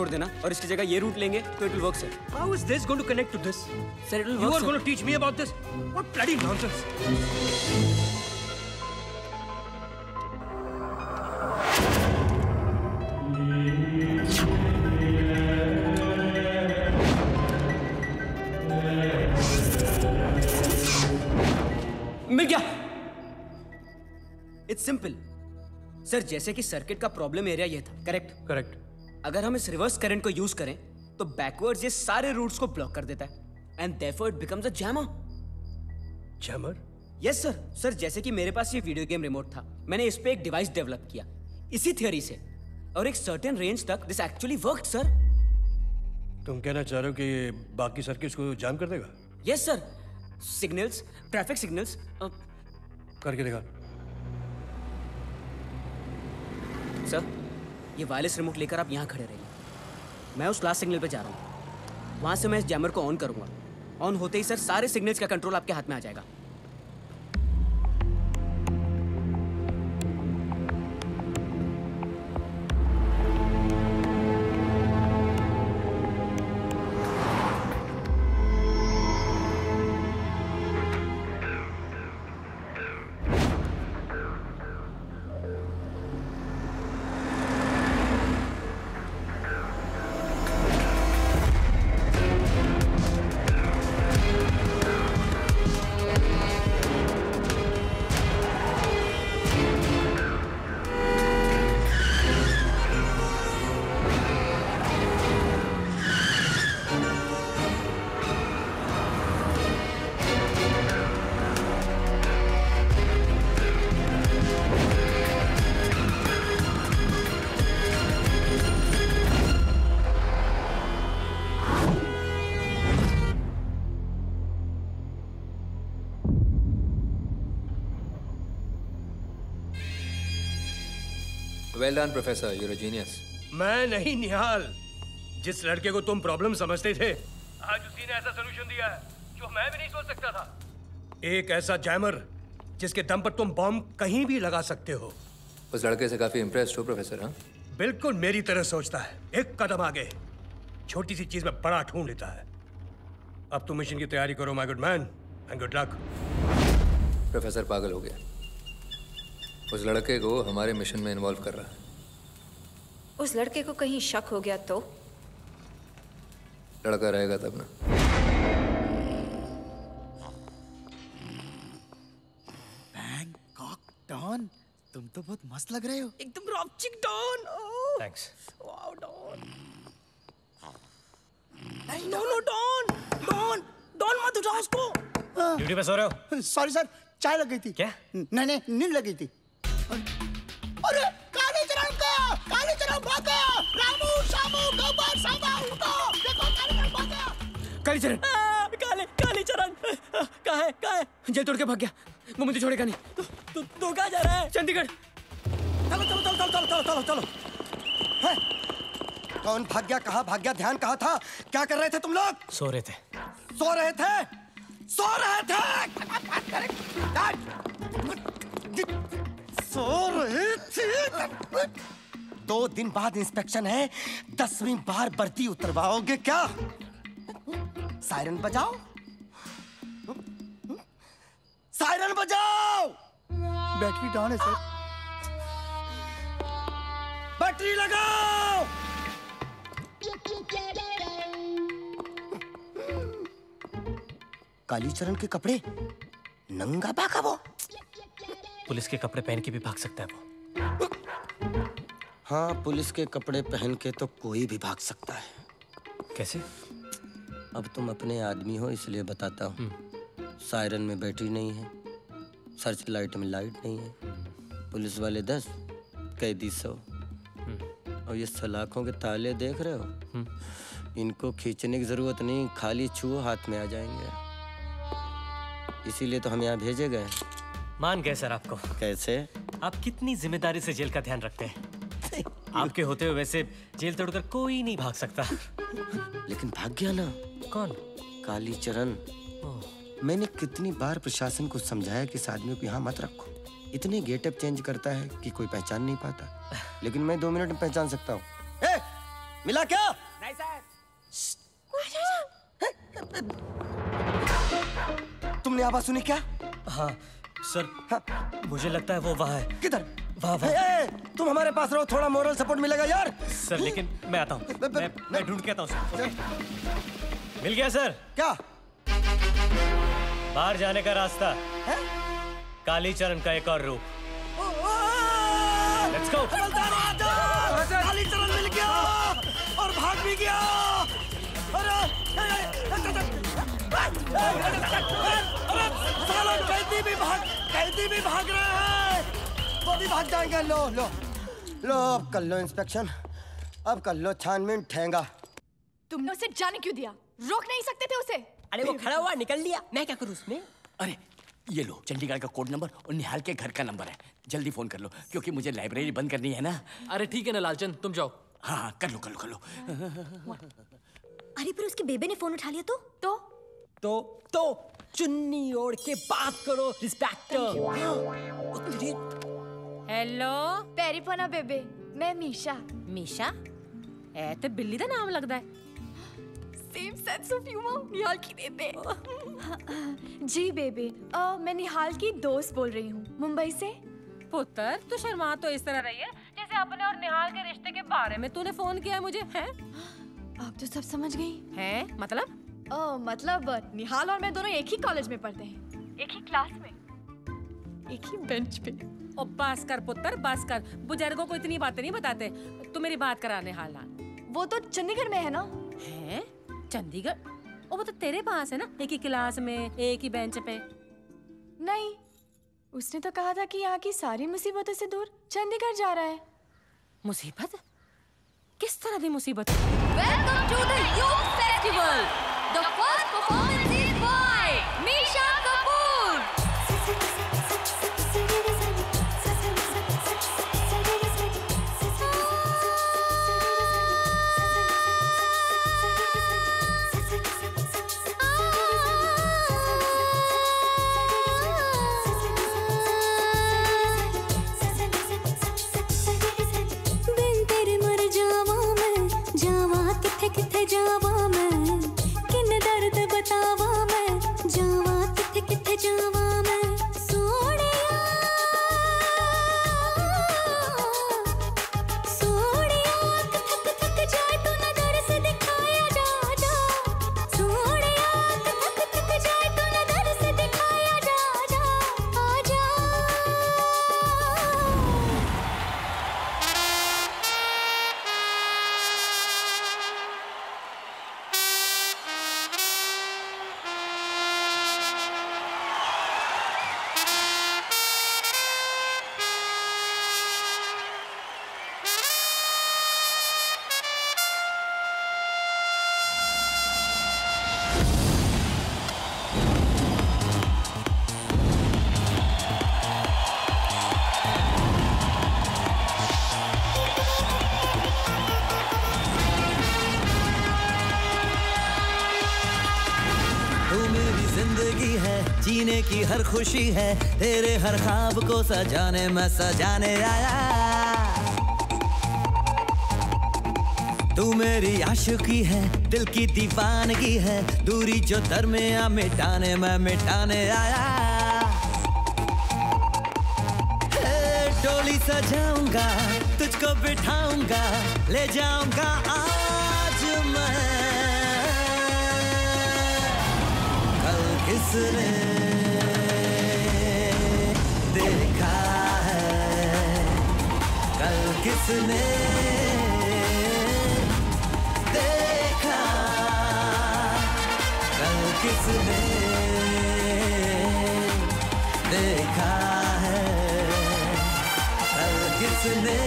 [SPEAKER 3] छोड़ देना और इसकी जगह ये रूट लेंगे तो it will work sir
[SPEAKER 20] how is this going to connect to this
[SPEAKER 3] sir it will
[SPEAKER 20] work
[SPEAKER 3] you
[SPEAKER 20] are going to teach me about this what bloody nonsense
[SPEAKER 3] मिल गया। It's simple sir जैसे कि circuit का problem area ये था correct
[SPEAKER 20] correct
[SPEAKER 3] अगर हम इस reverse current को यूज़ करें तो बैकवर्ड्स ये सारे रूट्स को ब्लॉक कर देता है and therefore it becomes a jammer
[SPEAKER 20] jammer
[SPEAKER 3] yes sir sir जैसे कि मेरे पास ये वीडियो गेम रिमोट था मैंने इस पे एक डिवाइस डेवलप किया इसी थियोरी से। और एक सर्टेन रेंज तक दिस एक्चुअली वर्कड सर
[SPEAKER 20] तुम कहना चाह रहे हो कि ये बाकी सर्किट्स को जाम कर देगा?
[SPEAKER 3] Yes sir signals traffic signals
[SPEAKER 20] करके देखा।
[SPEAKER 3] सर ये वायरलेस रिमोट लेकर आप यहाँ खड़े रहिए। मैं उस लास्ट सिग्नल पे जा रहा हूँ। वहाँ से मैं इस जैमर को ऑन करूँगा। ऑन होते ही सर सारे सिग्नल्स का कंट्रोल आपके हाथ में आ जाएगा।
[SPEAKER 37] Well done professor you're genius
[SPEAKER 20] मैं नहीं निहाल। जिस लड़के को तुम प्रॉब्लम समझते थे। आज उसी ने ऐसा सोल्यूशन दिया है जो मैं भी नहीं सोच सकता था। एक ऐसा जैमर जिसके दम पर तुम बॉम्ब कहीं भी लगा सकते हो।
[SPEAKER 37] उस लड़के से काफ़ी इम्प्रेस्ड हो प्रोफेसर हाँ?
[SPEAKER 20] बिल्कुल मेरी तरह सोचता है। एक कदम आगे। छोटी सी चीज़ में बड़ा ढूंढ लेता है। अब तुम मिशन की तैयारी करो my good man and good luck
[SPEAKER 37] professor पागल हो गया। उस लड़के को हमारे मिशन में इन्वॉल्व कर रहा है।
[SPEAKER 8] उस लड़के को कहीं शक हो गया तो?
[SPEAKER 37] लड़का रहेगा तब ना।
[SPEAKER 34] बैंकॉक डॉन तुम तो बहुत मस्त लग रहे हो।
[SPEAKER 10] एकदम रॉपचिक don
[SPEAKER 20] thanks
[SPEAKER 10] wow don no no don don don मत उठाओ उसको।
[SPEAKER 30] ड्यूटी पे सो रहे हो?
[SPEAKER 34] सॉरी सर चाय लग गई थी।
[SPEAKER 30] क्या?
[SPEAKER 34] नहीं नहीं नींद लगी थी। अरे काली
[SPEAKER 3] कालीचरण
[SPEAKER 10] काले काली चरण। कहाँ है कहाँ है?
[SPEAKER 3] जेल तोड़ के भाग गया। वो मुझे छोड़ेगा नहीं।
[SPEAKER 10] तू तू कहाँ जा रहा है?
[SPEAKER 3] चंडीगढ़।
[SPEAKER 2] चलो चलो चलो चलो चलो चलो चलो। है? कौन भाग गया कहाँ भाग गया? ध्यान कहा था? क्या कर रहे थे तुम लोग?
[SPEAKER 30] सो रहे थे।
[SPEAKER 2] सो रहे थे? सो रहे थे? सो रहे थे दो दिन बाद इंस्पेक्शन है दसवीं बार बर्ती उतरवाओगे क्या? सायरन बजाओ। सायरन बजाओ।
[SPEAKER 9] बैटरी डाउन है सर।
[SPEAKER 2] बैटरी लगाओ। कालीचरण के कपड़े नंगा भागा वो।
[SPEAKER 30] पुलिस के कपड़े पहन के भी भाग सकता है वो।
[SPEAKER 2] हाँ पुलिस के कपड़े पहन के तो कोई भी भाग सकता है।
[SPEAKER 30] कैसे?
[SPEAKER 2] अब तुम अपने आदमी हो इसलिए बताता हूँ। सायरन में बैटरी नहीं है सर्च लाइट में लाइट नहीं है। पुलिस वाले दस कैदी सौ। और ये सलाखों के ताले देख रहे हो? इनको खींचने की ज़रूरत नहीं खाली छुओ हाथ में आ जाएँगे। इसीलिए तो हम यहाँ भेजे गए
[SPEAKER 30] मान गए सर आपको।
[SPEAKER 2] कैसे?
[SPEAKER 30] आप कितनी ज़िम्मेदारी से जेल का ध्यान रखते हैं? आपके होते हुए वैसे जेल तोड़कर कोई नहीं भाग सकता।
[SPEAKER 2] लेकिन भाग गया ना?
[SPEAKER 30] कौन?
[SPEAKER 2] कालीचरण मैंने कितनी बार प्रशासन को समझाया कि इस आदमी को यहाँ मत रखो। इतने गेटअप चेंज करता है कि कोई पहचान नहीं पाता। लेकिन मैं दो मिनट में पहचान सकता हूँ। मिला क्या?
[SPEAKER 38] नहीं सर।
[SPEAKER 2] तुमने आवाज़ सुनी क्या?
[SPEAKER 30] हाँ सर मुझे लगता है वो वहाँ है
[SPEAKER 2] किधर
[SPEAKER 30] वाह वाह
[SPEAKER 2] तुम हमारे पास रहो थोड़ा मोरल सपोर्ट मिलेगा यार
[SPEAKER 30] सर लेकिन मैं आता हूँ मैं, मैं ढूंढ के आता हूँ सर मिल गया सर
[SPEAKER 2] क्या
[SPEAKER 30] बाहर जाने का रास्ता कालीचरण का एक और रूप लेट्स गो
[SPEAKER 2] कालीचरण मिल गया और भाग भी गया अरे अरे साला कैदी भी भाग कैदी भी भाग रहे हैं। वो भी भाग जाएँगे। लो लो। लो अब कर लो इंस्पेक्शन। अब कर लो छानबीन ठेंगा।
[SPEAKER 12] तुमने उसे जाने क्यों दिया? रोक नहीं सकते थे उसे।
[SPEAKER 38] अरे वो खड़ा हुआ निकल लिया। मैं क्या करूँ उसमें?
[SPEAKER 9] अरे ये लो चंडीगढ़ का कोड नंबर और निहाल के घर का नंबर है। जल्दी फ़ोन कर लो क्योंकि मुझे लाइब्रेरी बंद करनी है ना।
[SPEAKER 19] अरे ठीक है ना लालचंद तुम जाओ।
[SPEAKER 9] हाँ हाँ कर लो कर लो कर लो।
[SPEAKER 21] अरे पर उसके बेबे ने फ़ोन उठा लिया तो
[SPEAKER 12] तो?
[SPEAKER 38] तो? तो? चुन्नी ओढ़ के बात करो रिस्पेक्ट
[SPEAKER 1] ਹੈਲੋ
[SPEAKER 12] ਪੈਰੀ ਪਨਾ ਬੇਬੇ ਮੈਂ ਮੀਸ਼ਾ
[SPEAKER 1] ਮੀਸ਼ਾ ਇਹ ਤੇ ਬਿੱਲੀ ਦਾ ਨਾਮ ਲੱਗਦਾ ਹੈ
[SPEAKER 12] same sense of humour Nihal की बेबे जी बेबे अ, मैं निहाल की दोस्त बोल रही हूँ मुंबई से
[SPEAKER 1] पुत्र तू शर्मा तो इस तरह रही है जैसे अपने और निहाल के रिश्ते के बारे में तूने फोन किया है मुझे है
[SPEAKER 12] अब तो सब समझ गई
[SPEAKER 1] है मतलब
[SPEAKER 12] अ, मतलब निहाल और मैं दोनों एक ही कॉलेज में पढ़ते हैं। एक ही क्लास में? एक ही बेंच पे।
[SPEAKER 1] ओ बस कर पुत्र बस कर बुज़ुर्गों को इतनी बातें नहीं बताते। तू मेरी बात करा निहाल लाल।
[SPEAKER 12] वो तो चंडीगढ़ में है ना?
[SPEAKER 1] है? चंडीगढ़? ओ वो तो तेरे पास है ना एक ही क्लास में एक ही बेंच पे।
[SPEAKER 12] नहीं उसने तो कहा था कि यहाँ की सारी मुसीबतों से दूर चंडीगढ़ जा रहा है।
[SPEAKER 1] मुसीबत? किस तरह की मुसीबत?
[SPEAKER 12] Welcome to
[SPEAKER 14] the youth festival जावा मैं किन दर्द बतावा मैं? जावा किथे किथे जावा?
[SPEAKER 11] खुशी है, तेरे हर ख्वाब को सजाने में सजाने आया। तू मेरी आशिकी है, दिल की दीवानगी है, दूरी जो दरमिया मिटाने मैं मिटाने आया। डोली सजाऊँगा, तुझको बिठाऊँगा, ले जाऊँगा आज मैं। कल किसने किसने देखा? कल किसने देखा है? कल किसने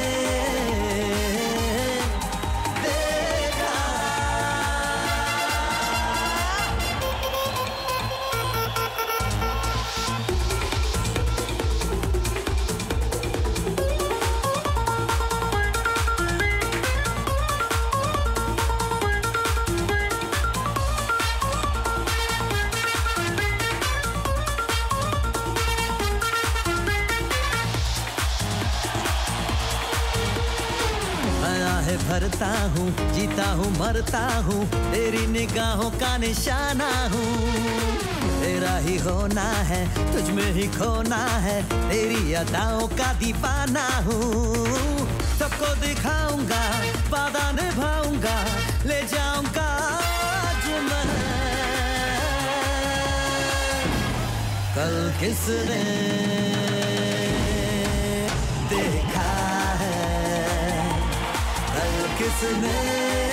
[SPEAKER 11] मरता हूँ, तेरी निगाहों का निशाना हूँ। तेरा ही होना है, तुझ में ही खोना है, तेरी अदाओं का दीवाना हूँ। सबको दिखाऊँगा, वादा निभाऊँगा, ले जाऊँगा आज मैं। कल किसने देखा है? कल किसने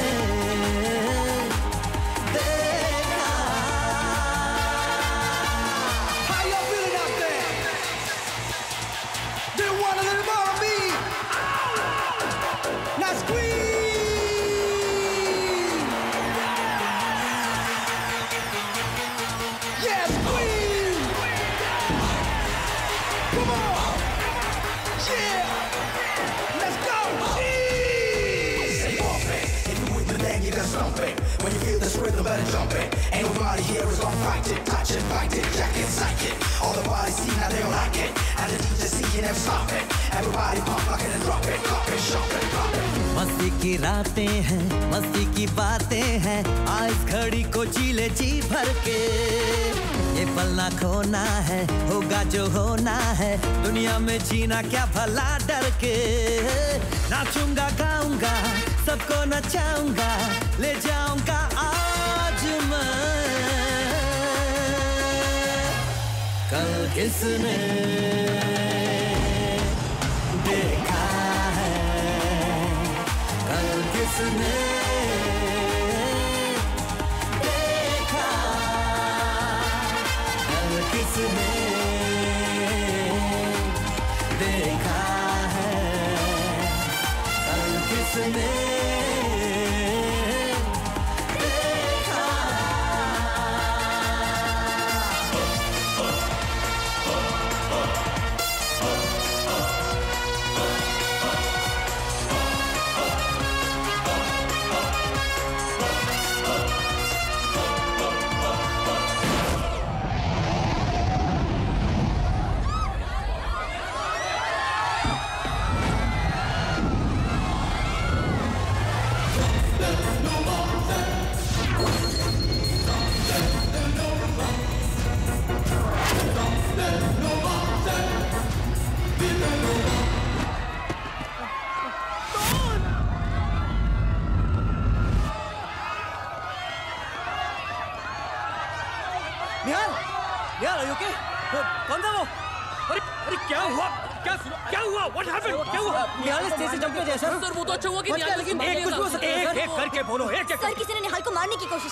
[SPEAKER 39] better jump it. Ain't nobody here is gonna fight it, touch it, bite it, jack it, psych it. All the bodies see now they don't like it, and the DJ see you never stop it. Everybody pump like it and drop it, drop it, shop it, drop it.
[SPEAKER 11] मस्ती की रातें हैं मस्ती की बातें हैं आज घड़ी को जी ले जी भर के ये पल ना खोना है होगा जो होना है दुनिया में जीना क्या भला डर के नाचूँगा गाऊँगा सबको नचाऊँगा ले जाऊँगा कल किसने देखा है? कल किसने देखा? कल किसने देखा है? कल किसने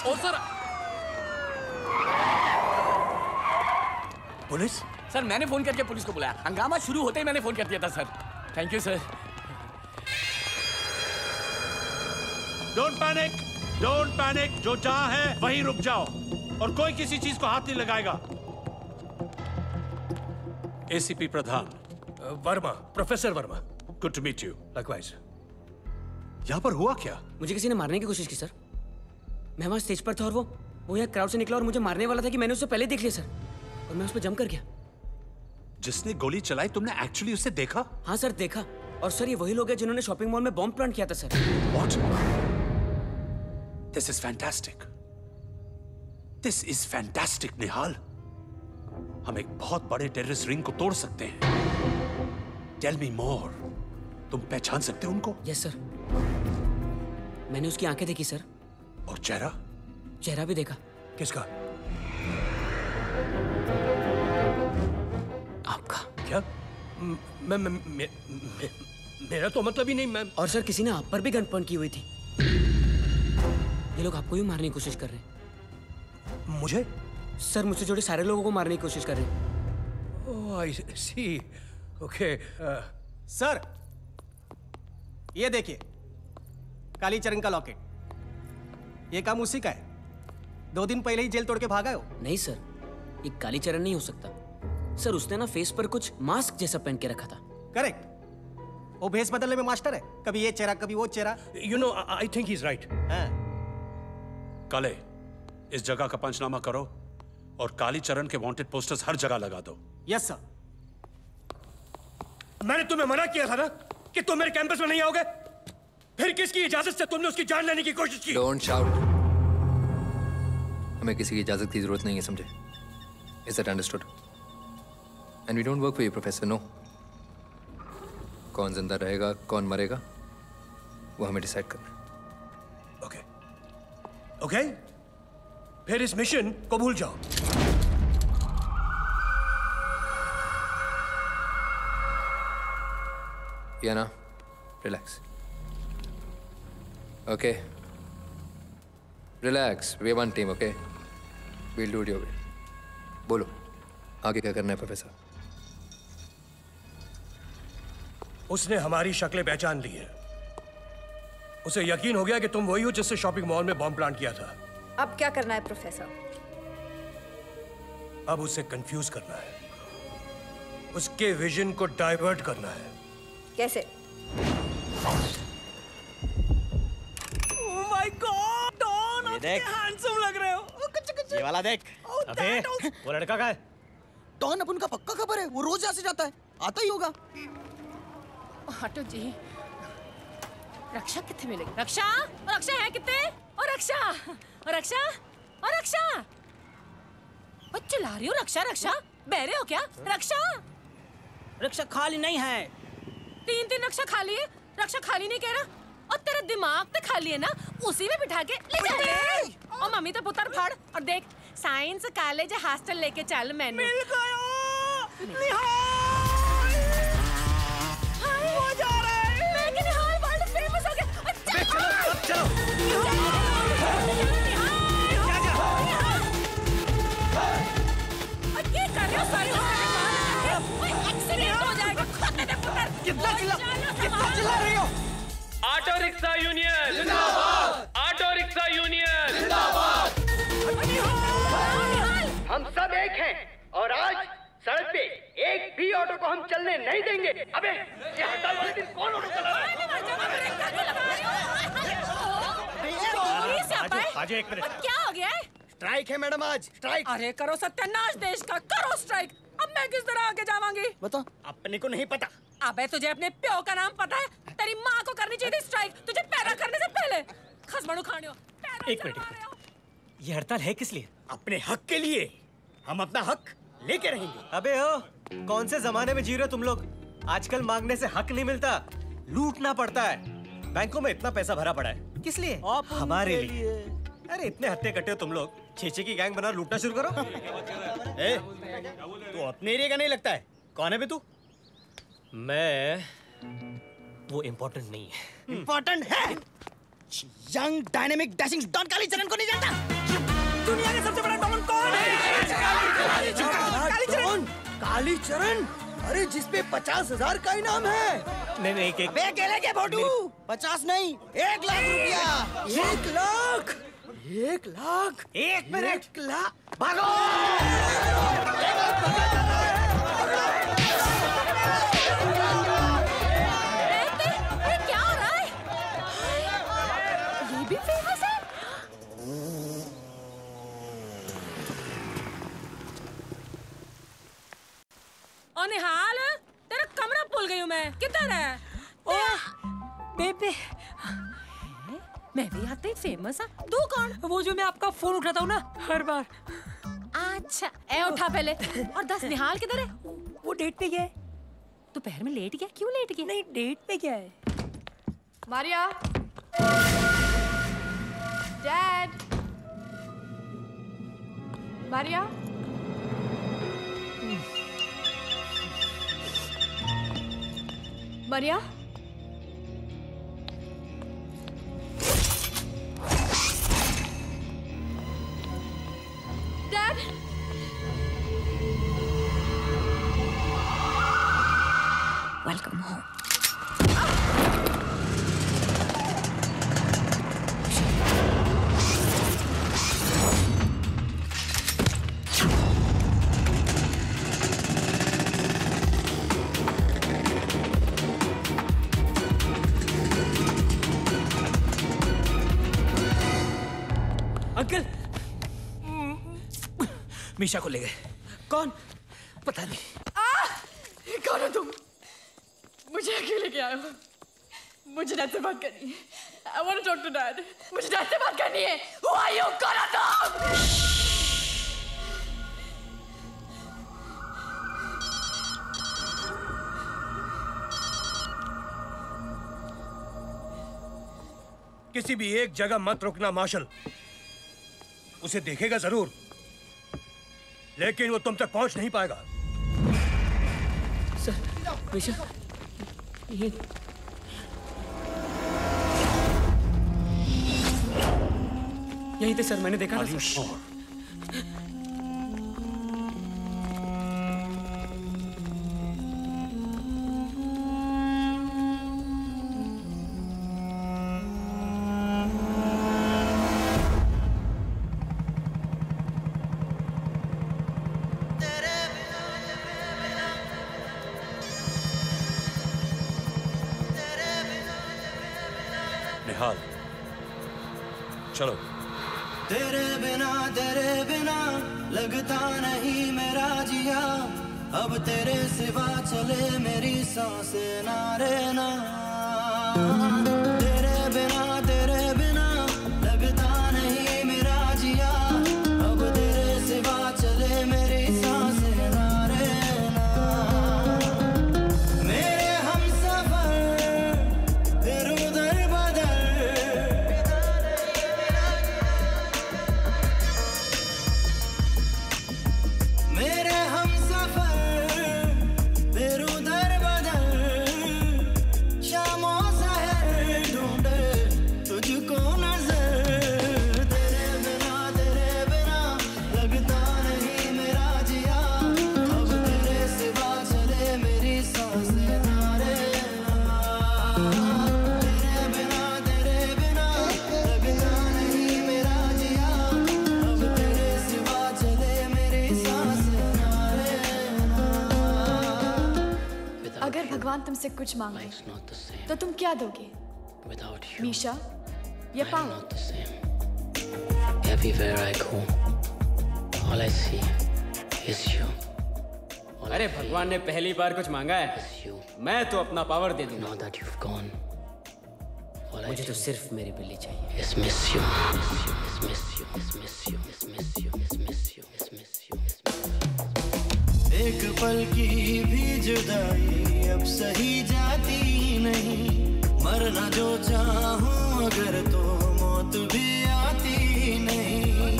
[SPEAKER 16] की
[SPEAKER 30] सर।
[SPEAKER 16] पुलिस? सर मैंने फ़ोन करके पुलिस को बुलाया। हंगामा शुरू होते ही मैंने फ़ोन कर दिया था sir. Thank you sir
[SPEAKER 27] don't panic don't panic जो जहाँ है वहीं रुक जाओ। और कोई किसी चीज़ को हाथ नहीं लगाएगा। ACP Pradhan.
[SPEAKER 20] Verma professor Verma.
[SPEAKER 27] Good to meet you
[SPEAKER 20] likewise
[SPEAKER 27] यहाँ पर हुआ क्या?
[SPEAKER 3] मुझे किसी ने मारने की कोशिश की सर। मैं वहाँ स्टेज पर था और वो वो यहाँ क्राउड से निकला और मुझे मारने वाला था कि मैंने उसे पहले देख लिया सर और मैं उस पर जम कर गया।
[SPEAKER 27] जिसने गोली चलाई तुमने एक्चुअली उसे देखा?
[SPEAKER 3] हाँ सर देखा। और सर ये वही लोग हैं जिन्होंने शॉपिंग मॉल में बॉम्ब प्लांट किया था sir
[SPEAKER 27] what this is fantastic. This is fantastic, Nihal हम एक बहुत बड़े टेररिस्ट रिंग को तोड़ सकते हैं। टेल मी मोर तुम पहचान सकते हो उनको?
[SPEAKER 3] यस yes, सर मैंने उसकी आँखें देखी सर
[SPEAKER 27] और चेहरा?
[SPEAKER 3] चेहरा भी देखा।
[SPEAKER 27] किसका?
[SPEAKER 3] आपका।
[SPEAKER 20] क्या? मैं मैं मेरा तो मतलब ही नहीं मैम।
[SPEAKER 3] और सर किसी ने आप पर भी गणपण की हुई थी। ये लोग आपको भी मारने की कोशिश कर रहे हैं।
[SPEAKER 20] मुझे?
[SPEAKER 3] सर मुझसे जुड़े सारे लोगों को मारने की कोशिश कर रहे हैं।
[SPEAKER 20] आई सी ओके
[SPEAKER 40] सर ये देखिए कालीचरण का लॉकेट। ये काम उसी का है। दो दिन पहले ही जेल तोड़ के भागा हो
[SPEAKER 3] नहीं सर। ये कालीचरण नहीं हो सकता। सर उसने ना फेस पर कुछ मास्क जैसा पहन के रखा था।
[SPEAKER 40] करेक्ट। वो भेस बदलने में मास्टर है। कभी ये चेहरा कभी वो चेहरा।
[SPEAKER 20] You know I think is right
[SPEAKER 27] काले इस जगह का पंचनामा करो और कालीचरण के वांटेड पोस्टर्स हर जगह लगा दो।
[SPEAKER 40] यस सर
[SPEAKER 20] मैंने तुम्हें मना किया था ना कि तुम मेरे कैंपस में नहीं आओगे? फिर किसकी इजाज़त से तुमने उसकी जान लेने की कोशिश की?
[SPEAKER 37] डोंट शाउट हमें किसी की इजाज़त की ज़रूरत नहीं है समझे? Is that understood and we don't work for you professor no कौन ज़िंदा रहेगा कौन मरेगा वो हमें डिसाइड करना
[SPEAKER 20] ओके ओके फिर इस मिशन को भूल जाओ।
[SPEAKER 37] या ना relax okay relax we one team okay will do your बोलो। आगे क्या करना है प्रोफेसर
[SPEAKER 20] उसने हमारी शक्लें पहचान ली है। उसे यकीन हो गया कि तुम वही हो जिससे शॉपिंग मॉल में बॉम्ब प्लांट किया था।
[SPEAKER 41] अब क्या करना है प्रोफेसर
[SPEAKER 20] अब उसे कंफ्यूज करना है। उसके विजन को डाइवर्ट करना है।
[SPEAKER 41] कैसे?
[SPEAKER 40] ये देख।
[SPEAKER 42] लग रहे हो। कुछ कुछ।
[SPEAKER 40] ये वाला देख।
[SPEAKER 42] अबे
[SPEAKER 40] वो लड़का का है?
[SPEAKER 5] टॉन अपन का पक्का खबर है। वो रोज यहाँ से जाता है। आता ही होगा।
[SPEAKER 1] हटो जी रक्षा कितने मिलेगी? रक्षा? और रक्षा है कितने? और रक्षा? और रक्षा? और रक्षा? बच्चे ला रही हो रक्षा रक्षा। बहरे हो क्या? रक्षा?
[SPEAKER 42] रक्षा खाली नहीं है।
[SPEAKER 1] तीन तीन रक्षा खाली है। रक्षा खाली नहीं कह रहा। और तेरा दिमाग तो खाली है ना? उसी में बिठा के ले जाए और मम्मी तो पुत्र फाड़। और देख साइंस कॉलेज हॉस्टल लेके चल मैंने। मिल गया। मैं कितना चिल्ला कितना चिल्ला रही हो?
[SPEAKER 43] Auto rickshaw union auto rickshaw union
[SPEAKER 44] हम सब एक हैं और आज सड़क पे एक भी ऑटो को हम चलने नहीं देंगे अबे ये हड़ताल वाले दिन कौन ऑटो चला रहा है
[SPEAKER 1] अजय एक मिनट क्या हो गया है
[SPEAKER 5] स्ट्राइक है मैडम आज स्ट्राइक
[SPEAKER 1] अरे करो सत्यानाश देश का करो स्ट्राइक अब मैं किस तरह आगे जावांगी?
[SPEAKER 5] बता
[SPEAKER 44] अपने को नहीं पता।
[SPEAKER 1] अबे तुझे अपने प्यो का नाम पता है? तेरी माँ को करनी चाहिए थी स्ट्राइक तुझे पैदा करने से पहले। खसमणु खाने
[SPEAKER 30] एक मिनट ये हड़ताल है किस लिए?
[SPEAKER 44] अपने हक के लिए। हम अपना हक लेके रहेंगे।
[SPEAKER 30] अबे ओ कौन से जमाने में जी रहे हो तुम लोग? आजकल मांगने से हक नहीं मिलता। लूटना पड़ता है। बैंकों में इतना पैसा भरा पड़ा है। किस लिए? हमारे लिए। अरे इतने हत्ते कट्टे हो तुम लोग। छेछे की गैंग बना लूटना शुरू करो।
[SPEAKER 44] ए, तू अपने एरिया का नहीं लगता है? कौन है भी तू?
[SPEAKER 30] मैं वो इम्पोर्टेंट नहीं है।
[SPEAKER 5] इम्पोर्टेंट है। Young dynamic dashing don Kali Charan को नहीं जानता? दुनिया का सबसे बड़ा डॉन कौन है? काली चरण काली चरण अरे जिसपे पचास हज़ार का इनाम है।
[SPEAKER 30] नहीं नहीं
[SPEAKER 5] अकेले के फ़ोटो पचास नहीं एक लाख रुपया। एक लाख? एक लाख।
[SPEAKER 30] एक मिनट।
[SPEAKER 5] लाख। भागो!
[SPEAKER 1] निहाल तेरा कमरा भूल गई हूँ मैं। किधर है? Oh baby. मैं भी आते ही फ़ेमस है। तू कौन? वो जो मैं आपका फ़ोन उठाता हूँ ना? हर बार। अच्छा ए उठा पहले। और दस निहाल किधर है? वो डेट पे गया है। दोपहर में लेट गया? क्यों लेट गया? नहीं डेट पे गया है।
[SPEAKER 12] Maria. Dad Maria. Maria.
[SPEAKER 1] Dad welcome
[SPEAKER 23] home Misha को ले गए। कौन? पता नहीं।
[SPEAKER 12] कौन हो तुम? मुझे अकेले लेके आए हो। मुझे डैड से बात करनी है। I want to talk to dad मुझे डैड से बात करनी है। हु आर यू कौन हो तुम?
[SPEAKER 20] किसी भी एक जगह मत रुकना मार्शल। उसे देखेगा ज़रूर। लेकिन वो तुम तक पहुँच नहीं पाएगा।
[SPEAKER 1] सर ये
[SPEAKER 11] यही थे सर मैंने देखा था सर।
[SPEAKER 12] क्या दोगे विदाउट यू मीशा या पाओ not the same
[SPEAKER 45] everywhere I go all I see is you
[SPEAKER 11] अरे भगवान ने पहली बार कुछ मांगा है। मैं तो अपना पावर दे दूँगा।
[SPEAKER 45] Not that you have gone
[SPEAKER 11] मुझे तो सिर्फ़ मेरी बिल्ली चाहिए।
[SPEAKER 45] इस miss you miss you miss miss you miss miss you miss miss you miss miss you miss miss you miss miss
[SPEAKER 3] एक पल की भी जुदाई अब सही जाती नहीं। मरना जो चाहूँ, अगर तो मौत भी आती नहीं।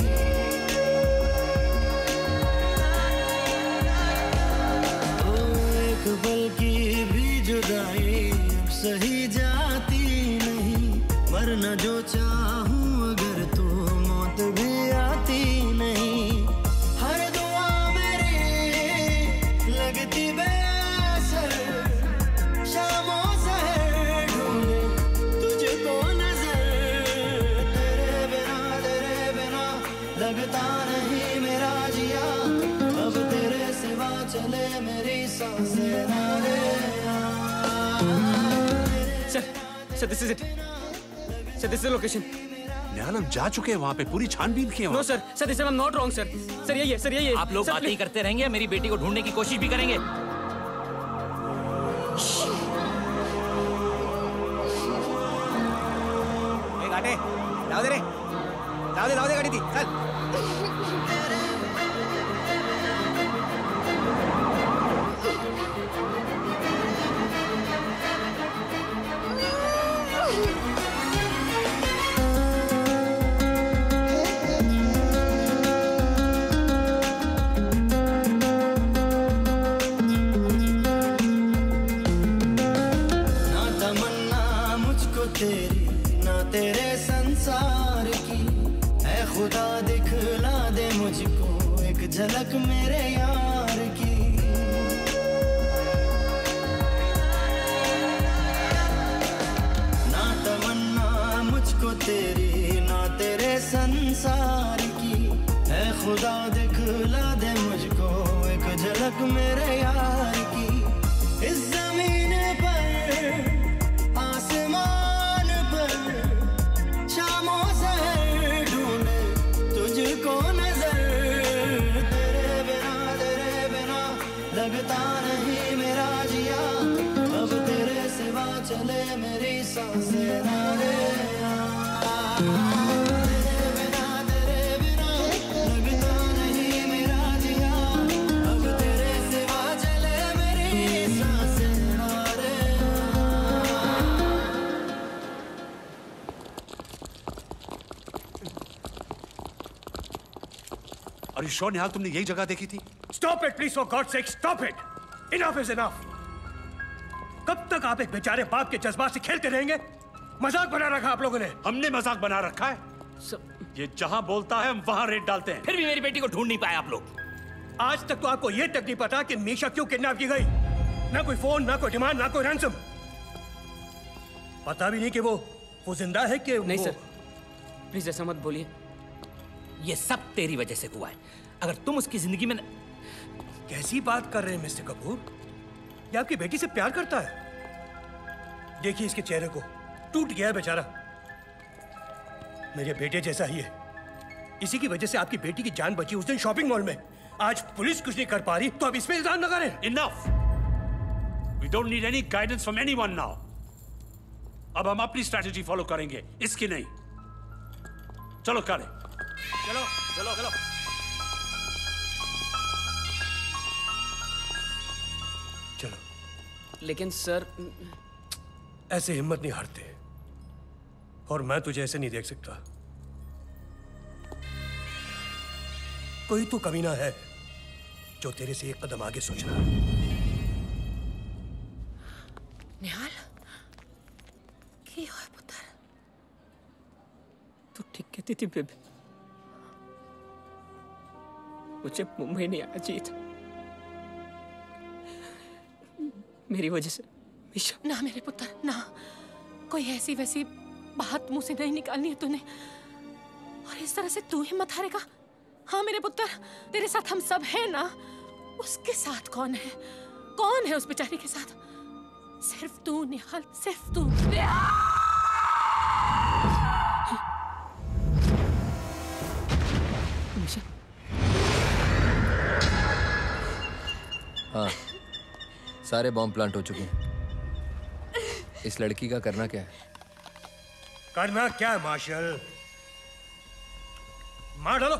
[SPEAKER 3] तो एक पल की भी जुदाई सही जाती नहीं। मरना जो चाहूँ
[SPEAKER 11] sir this is it sir this is
[SPEAKER 27] location Nihal जा चुके हैं वहाँ पे पूरी छानबीन की है
[SPEAKER 11] no sir sir this is not wrong sir sir यही है सर यही है
[SPEAKER 23] आप लोग बातें ही करते रहेंगे मेरी बेटी को ढूँढने की कोशिश भी करेंगे।
[SPEAKER 40] ए गाटे जाओ दे रे। जाओ दे जाओ दे गाड़ी
[SPEAKER 11] दी। चल।
[SPEAKER 27] श्योर निहाल तुमने यही जगह देखी थी?
[SPEAKER 20] Stop it please for God sake stop it enough is enough कब तक आप एक बेचारे बाप के जज्बात से खेलते रहेंगे? मज़ाक बना रखा आप लोगों ने।
[SPEAKER 27] हमने मज़ाक बना रखा है। सब ये जहाँ बोलता है हम वहाँ रेट डालते हैं।
[SPEAKER 20] फिर भी मेरी बेटी को ढूंढ नहीं पाए आप लोग। आज तक तो आपको यह तक नहीं पता कि मीशा क्यों किडनैप की गई। ना कोई फ़ोन ना कोई डिमांड ना कोई रैंसम पता भी नहीं कि वो वो ज़िंदा है कि
[SPEAKER 3] नहीं
[SPEAKER 20] वो-
[SPEAKER 3] सर प्लीज़ ऐसा मत बोलिए। ये सब तेरी वजह से हुआ है। अगर तुम उसकी ज़िंदगी में न...
[SPEAKER 20] कैसी बात कर रहे हैं मिस्टर कपूर? ये आपकी बेटी से प्यार करता है। देखिए इसके चेहरे को। टूट गया है बेचारा। मेरे बेटे जैसा ही है। इसी की वजह से आपकी बेटी की जान बची उस दिन शॉपिंग मॉल में। आज पुलिस कुछ नहीं कर पा रही तो आप इस पे इल्ज़ाम लगा रहे हैं।
[SPEAKER 27] Enough we don't need any guidance from anyone now अब हम अपनी स्ट्रैटेजी फॉलो करेंगे। इसकी नहीं। चलो करें।
[SPEAKER 20] चलो चलो चलो चलो।
[SPEAKER 3] लेकिन सर
[SPEAKER 20] ऐसे हिम्मत नहीं हारते। और मैं तुझे ऐसे नहीं देख सकता। कोई तो कमीना है जो तेरे से एक कदम आगे सोच रहा है।
[SPEAKER 10] निहाल की हो पुत्र?
[SPEAKER 3] तू ठीक कहती थी बेबी। मुझे मुंबई नहीं आना चाहिए था। मेरी वजह से। मिशा
[SPEAKER 10] ना मेरे पुत्र ना। कोई ऐसी वैसी बात मुँह से नहीं निकालनी है तूने। और इस तरह से तू हिम्मत हारेगा। हाँ मेरे पुत्र तेरे साथ हम सब हैं ना। उसके साथ कौन है? कौन है उस बेचारी के साथ? सिर्फ़ तू निहाल सिर्फ़ तू।
[SPEAKER 37] हाँ। सारे बॉम्ब प्लांट हो चुके हैं। इस लड़की का करना क्या है?
[SPEAKER 20] करना क्या है, मार्शल? मार डालो।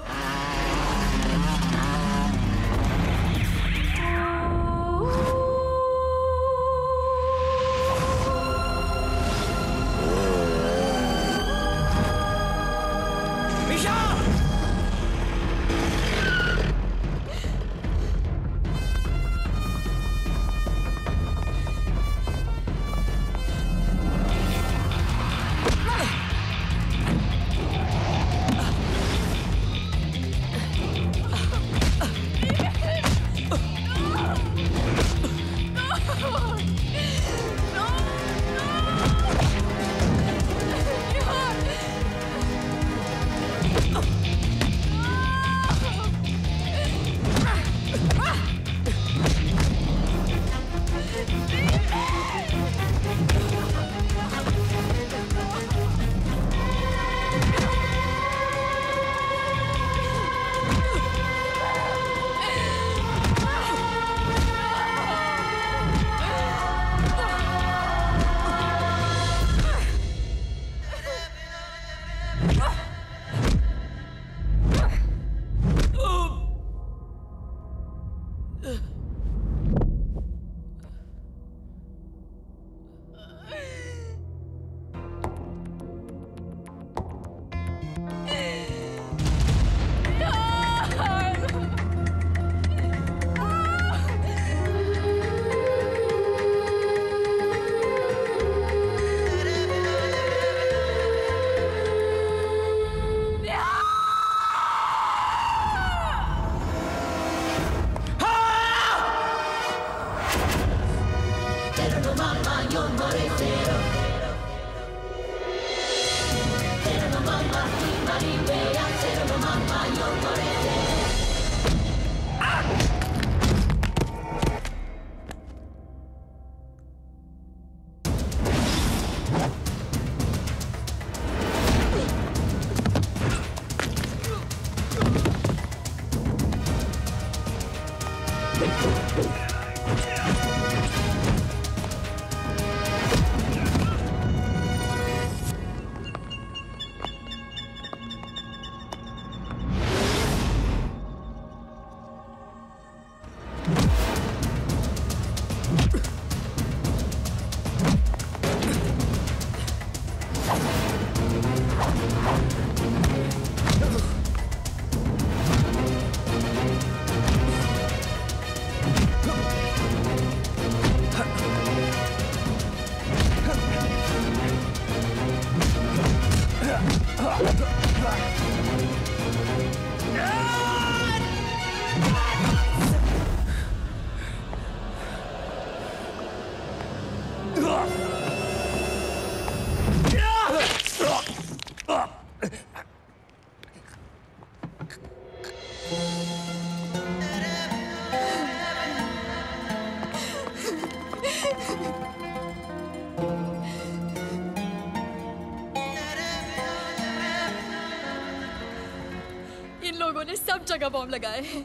[SPEAKER 12] जगह बॉम्ब लगाए हैं।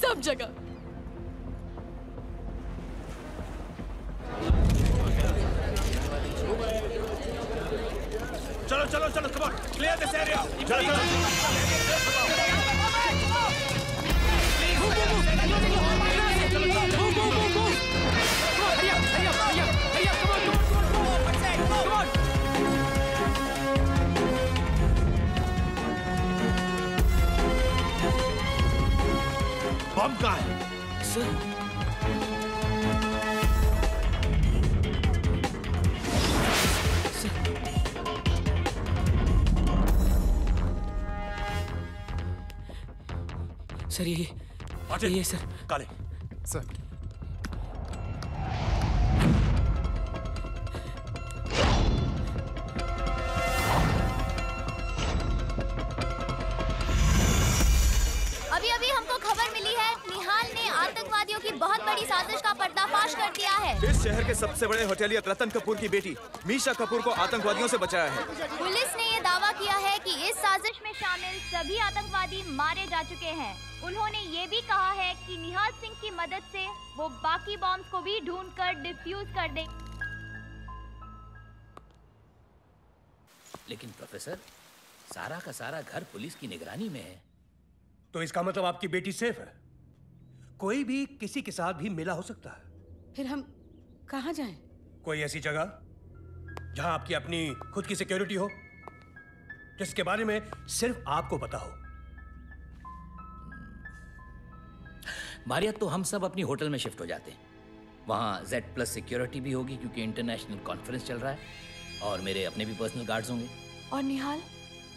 [SPEAKER 12] सब जगह।
[SPEAKER 23] चलो चलो चलो क्लियर दिस एरिया चलो चलो। बम कहाँ है।
[SPEAKER 3] सर। सर। ये ये सर।
[SPEAKER 23] काले।
[SPEAKER 46] सबसे रतन कपूर की बेटी मीशा कपूर को आतंकवादियों से बचाया है।
[SPEAKER 29] पुलिस ने ये दावा किया है कि इस साजिश में शामिल सभी आतंकवादी मारे जा चुके हैं। उन्होंने ये भी कहा है कि निहाल सिंह की मदद से वो बाकी बॉम्ब्स को भी ढूंढकर डिफ्यूज कर दे
[SPEAKER 23] लेकिन प्रोफेसर सारा का सारा घर पुलिस की निगरानी में है।
[SPEAKER 20] तो इसका मतलब आपकी बेटी सेफ़ है? कोई भी किसी के साथ भी मिला हो सकता है।
[SPEAKER 47] फिर हम कहाँ जाएँ?
[SPEAKER 20] कोई ऐसी जगह जहाँ आपकी अपनी खुद की सिक्योरिटी हो जिसके बारे में सिर्फ़ आपको पता हो?
[SPEAKER 23] मारिया तो हम सब अपनी होटल में शिफ्ट हो जाते हैं। वहाँ जेड प्लस सिक्योरिटी भी होगी क्योंकि इंटरनेशनल कॉन्फ्रेंस चल रहा है और मेरे अपने भी पर्सनल गार्ड्स होंगे।
[SPEAKER 12] और निहाल?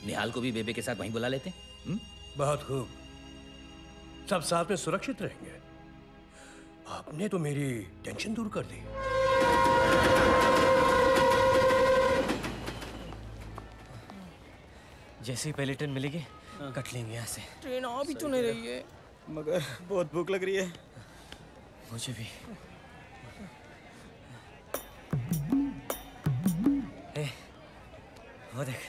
[SPEAKER 23] निहाल को भी बेबे के साथ वहीं बुला लेते हैं
[SPEAKER 20] बहुत खूब। सब साथ में सुरक्षित रहेंगे। आपने तो मेरी टेंशन दूर कर दी।
[SPEAKER 30] जैसे ही पहली ट्रेन मिलेगी कट लेंगे यहाँ से।
[SPEAKER 41] ट्रेन आ भी तो नहीं रही है।
[SPEAKER 46] मगर बहुत भूख लग रही है।
[SPEAKER 30] मुझे भी। ए, वो देख।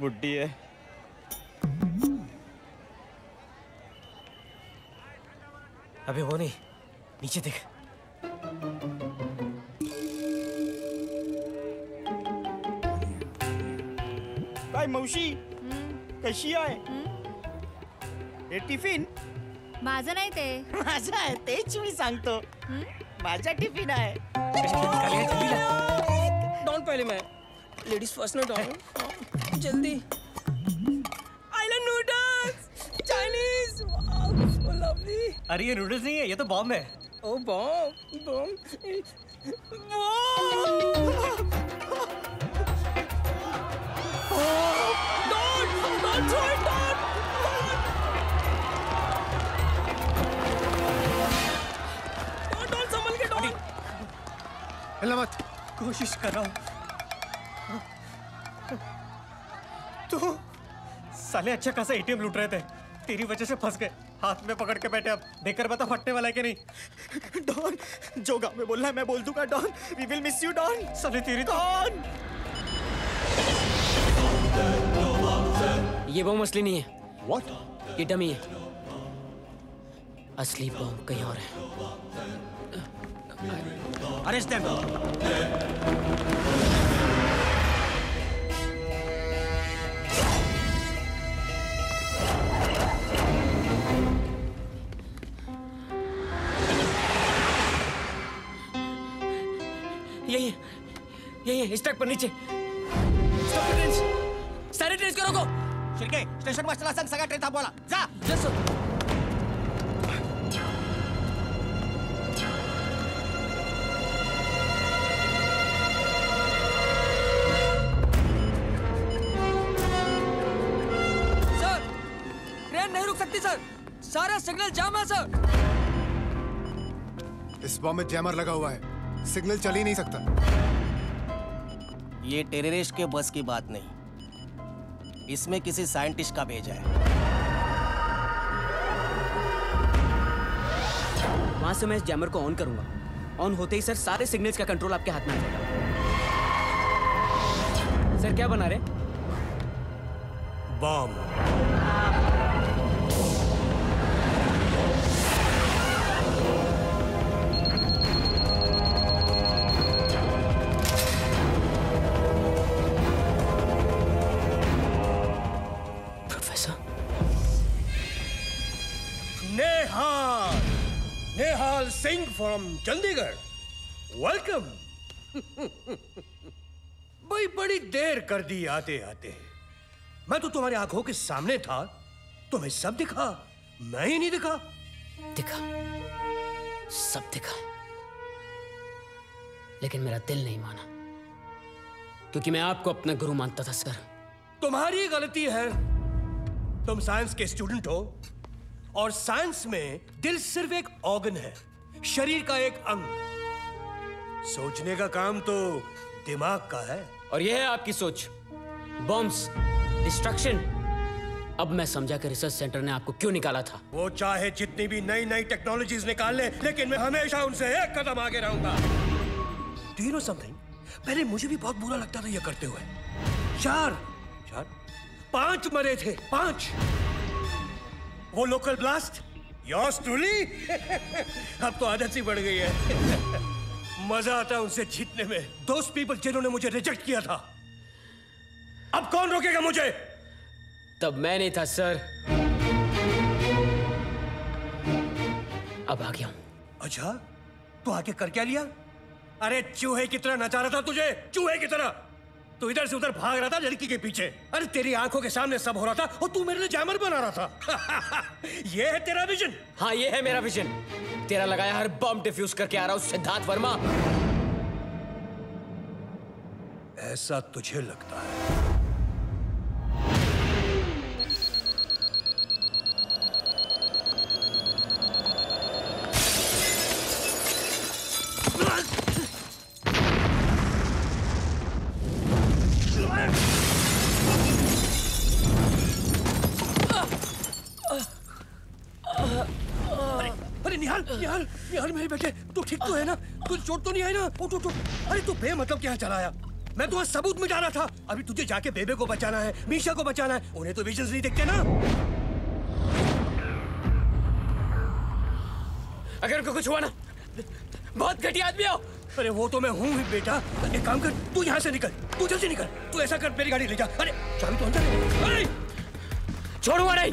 [SPEAKER 46] बुड्ढी है।
[SPEAKER 30] अभी वो नहीं। नीचे देख।
[SPEAKER 48] काय मावशी कशी आहे
[SPEAKER 34] हे टिफ़िन?
[SPEAKER 29] माझं नाही ते.
[SPEAKER 34] माझं आहे तेच मी सांगतो. माझा टिफ़िन आहे.
[SPEAKER 16] डॉन पहले मैं लेडीज़ फ़र्स्ट ना डॉन जल्दी. Island noodles Chinese so lovely
[SPEAKER 30] अरे ये नूडल्स नहीं है ये तो बॉम्ब है।
[SPEAKER 16] Oh bomb bomb Don't! Don't!
[SPEAKER 20] हिलना मत
[SPEAKER 30] कोशिश कर रहा हूँ तो साले अच्छा खासा एटीएम लूट रहे थे तेरी वजह से फंस गए हाथ में पकड़ के बैठे अब। देखकर बता फटने वाला है कि नहीं?
[SPEAKER 34] डॉन जो गाँव में बोलना है मैं बोल दूँगा don. We will miss you don.
[SPEAKER 30] साले तेरी
[SPEAKER 34] डॉन।
[SPEAKER 3] ये बम असली नहीं है। What? ये डमी है। असली बम कहीं और है।
[SPEAKER 30] अरेस्ट देम
[SPEAKER 3] इस ट्रक पर नीचे! सारे ट्रेन को रोको।
[SPEAKER 34] शिरके स्टेशन मास्टरला सांग सगळ्या ट्रेन थांबवायला जा।
[SPEAKER 3] Yes, sir.
[SPEAKER 10] सर ट्रेन नहीं रुक सकती सर सारा सिग्नल जाम है सर
[SPEAKER 49] इस बॉम्ब में जैमर लगा हुआ है। सिग्नल चल ही नहीं सकता।
[SPEAKER 40] ये टेररिस्ट के बस की बात नहीं। इसमें किसी साइंटिस्ट का भेजा है
[SPEAKER 3] वहाँ से मैं इस जैमर को ऑन करूँगा। ऑन होते ही सर सारे सिग्नल्स का कंट्रोल आपके हाथ में आ जाएगा। सर क्या बना रहे
[SPEAKER 30] बॉम्ब
[SPEAKER 20] चंडीगढ़। वेलकम भाई बड़ी देर कर दी आते आते मैं तो तुम्हारी आँखों के सामने था। तुम्हें सब दिखा। मैं ही नहीं दिखा।
[SPEAKER 3] दिखा। सब दिखा। लेकिन मेरा दिल नहीं माना। क्योंकि मैं आपको अपना गुरु मानता था सर।
[SPEAKER 20] तुम्हारी गलती है। तुम साइंस के स्टूडेंट हो। और साइंस में दिल सिर्फ़ एक ऑर्गन है। शरीर का एक अंग। सोचने का काम तो दिमाग का है।
[SPEAKER 3] और यह है आपकी सोच। बॉम्ब्स डिस्ट्रक्शन अब मैं समझा कि रिसर्च सेंटर ने आपको क्यों निकाला था।
[SPEAKER 20] वो चाहे जितनी भी नई नई टेक्नोलॉजीज़ निकाल ले लेकिन मैं हमेशा उनसे एक कदम आगे रहूँगा। Do you know something? पहले मुझे भी बहुत बुरा लगता था ये करते हुए। चार चार पाँच मरे थे पाँच। वो लोकल ब्लास्ट योर्स ट्रूली अब तो आदत सी बढ़ गई है। मज़ा आता है उनसे जीतने में। दोस्त पीपल जिन्होंने मुझे रिजेक्ट किया था। अब कौन रोकेगा मुझे?
[SPEAKER 3] तब मैं नहीं था सर अब आ गया हूँ।
[SPEAKER 20] अच्छा? तो आके कर क्या लिया? अरे चूहे की तरह नचा रहा था तुझे। चूहे की तरह। तू इधर से उधर भाग रहा था लड़की के पीछे। अरे तेरी आँखों के सामने सब हो रहा था और तू मेरे लिए जैमर बना रहा था। ये है तेरा विजन
[SPEAKER 3] हाँ ये है मेरा विजन तेरा लगाया हर बम डिफ्यूज करके आ रहा हूँ सिद्धार्थ वर्मा।
[SPEAKER 20] ऐसा तुझे लगता है? चोट तो नहीं आई ना? उठ उठ अरे तू बेमतलब क्या चलाया? मैं तो आज सबूत मिटाना था। अभी तुझे जाके बेबे को बचाना है, मीशा को बचाना है। उन्हें तो विजन्स नहीं दिखते ना।
[SPEAKER 3] अगर उनको कुछ हुआ ना, बहुत घटिया आदमी हो।
[SPEAKER 20] अरे वो तो मैं हूँ ही, बेटा। एक काम कर, तू यहाँ से निकल। तू जल्दी निकल। तू ऐसा कर, मेरी गाड़ी ले जा। अरे, चाबी तो अंदर
[SPEAKER 3] छोड़ूँगा नहीं।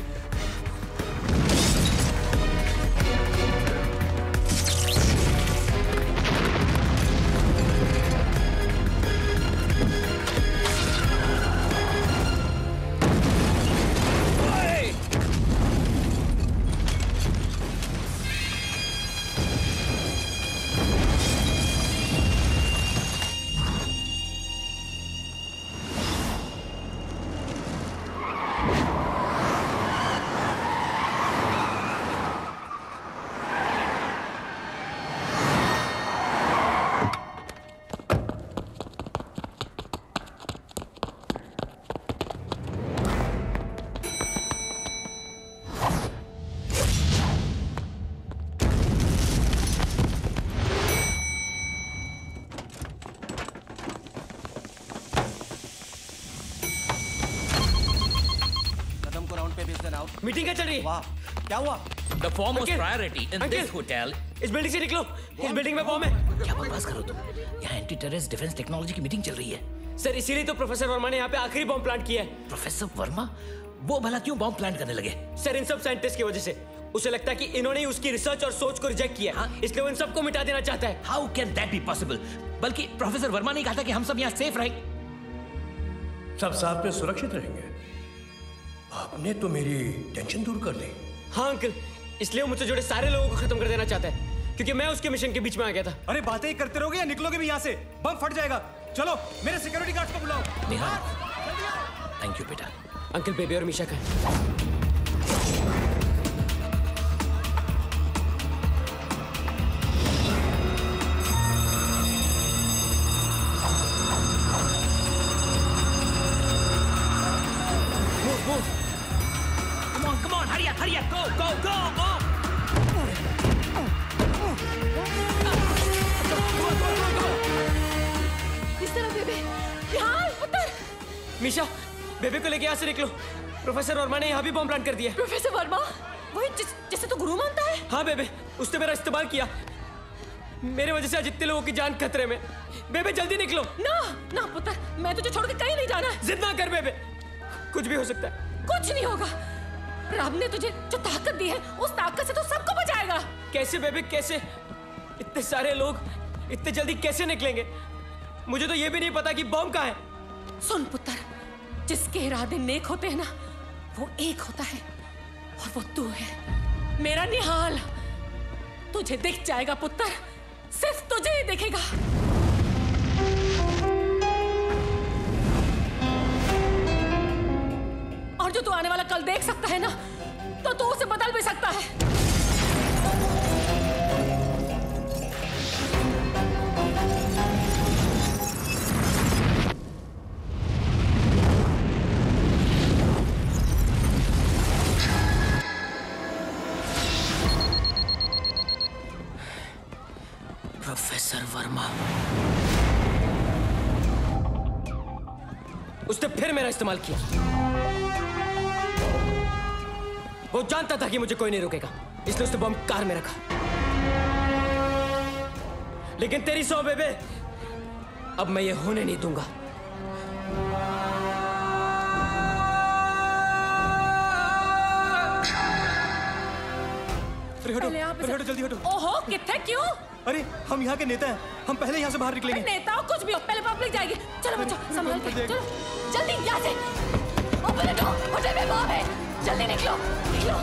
[SPEAKER 3] क्या हुआ?
[SPEAKER 23] The foremost
[SPEAKER 3] Uncle,
[SPEAKER 23] priority in
[SPEAKER 3] Uncle,
[SPEAKER 23] this hotel.
[SPEAKER 3] इस बिल्डिंग से निकलो। इस बिल्डिंग में बॉम्ब है।
[SPEAKER 23] क्या बकवास करो तुम? यहाँ एंटी टेररिस्ट डिफेंस टेक्नोलॉजी की मीटिंग चल रही है।
[SPEAKER 3] सर इसीलिए तो प्रोफेसर वर्मा ने यहाँ पे आखिरी बॉम्ब प्लांट किया है।
[SPEAKER 23] प्रोफेसर वर्मा वो भला क्यों बॉम्ब प्लांट करने लगे?
[SPEAKER 3] सर इन सब साइंटिस्ट की वजह से। उसे लगता है कि इन्होंने ही उसकी रिसर्च और सोच को रिजेक्ट किया है। इसलिए वो इन सबको मिटा देना चाहता है।
[SPEAKER 23] How can that be possible बल्कि प्रोफेसर वर्मा ने कहा था कि हम सब यहाँ सेफ़ रहेंगे
[SPEAKER 20] सब साथ में सुरक्षित रहेंगे। आपने तो मेरी टेंशन दूर कर दी।
[SPEAKER 3] हाँ अंकल। इसलिए वो मुझसे जुड़े सारे लोगों को खत्म कर देना चाहता है क्योंकि मैं उसके मिशन के बीच में आ गया था। अरे बातें ही करते रहोगे या निकलोगे भी यहाँ से? बम फट जाएगा। चलो मेरे सिक्योरिटी गार्ड को बुलाओ।
[SPEAKER 23] थैंक यू बेटा।
[SPEAKER 3] अंकल बेबी और मीशा का मीशा बेबी को लेके यहाँ से निकलो। प्रोफेसर वर्मा ने यहाँ भी बम प्लांट कर दिया।
[SPEAKER 1] प्रोफेसर वर्मा वही जिस, जिसे तू गुरु मानता है?
[SPEAKER 3] हाँ बेबे उसने मेरा इस्तेमाल किया। मेरे वजह से आज इतने लोगों की जान खतरे में। बेबे जल्दी निकलो।
[SPEAKER 1] ना ना पुत्र मैं तुझे छोड़ के कहीं नहीं जाना।
[SPEAKER 3] जिद ना कर बेबे। कुछ भी हो सकता है।
[SPEAKER 1] कुछ नहीं होगा। रब ने तुझे जो ताकत दी है उस ताकत से तो सबको बचाएगा।
[SPEAKER 3] कैसे बेबे कैसे? इतने सारे लोग इतने जल्दी कैसे निकलेंगे? मुझे तो ये भी नहीं पता कि बॉम्ब कहाँ है।
[SPEAKER 1] सुन पुत्र जिसके इरादे नेक होते हैं ना, वो एक होता है और वो तू है। मेरा निहाल, तुझे दिख जाएगा पुत्र, सिर्फ़ तुझे ही दिखेगा। और जो तू आने वाला कल देख सकता है ना तो तू उसे बदल भी सकता है।
[SPEAKER 3] उसने फिर मेरा इस्तेमाल किया। वो जानता था कि मुझे कोई नहीं रोकेगा, इसलिए उसने बम कार में रखा। लेकिन तेरी सौ, बेबे, अब मैं ये होने नहीं दूँगा। अरे हटो अरे हटो जल्दी हटो।
[SPEAKER 1] ओहो कितने क्यों?
[SPEAKER 3] अरे हम यहाँ के नेता हैं हम पहले यहाँ से बाहर निकलेंगे।
[SPEAKER 1] नेता हो कुछ भी हो पहले पब्लिक जाएगी। चलो बच्चों संभाल के। चलो जल्दी यहाँ से। ओपन द डोर होटल में बॉम्ब है। जल्दी निकलो निकलो।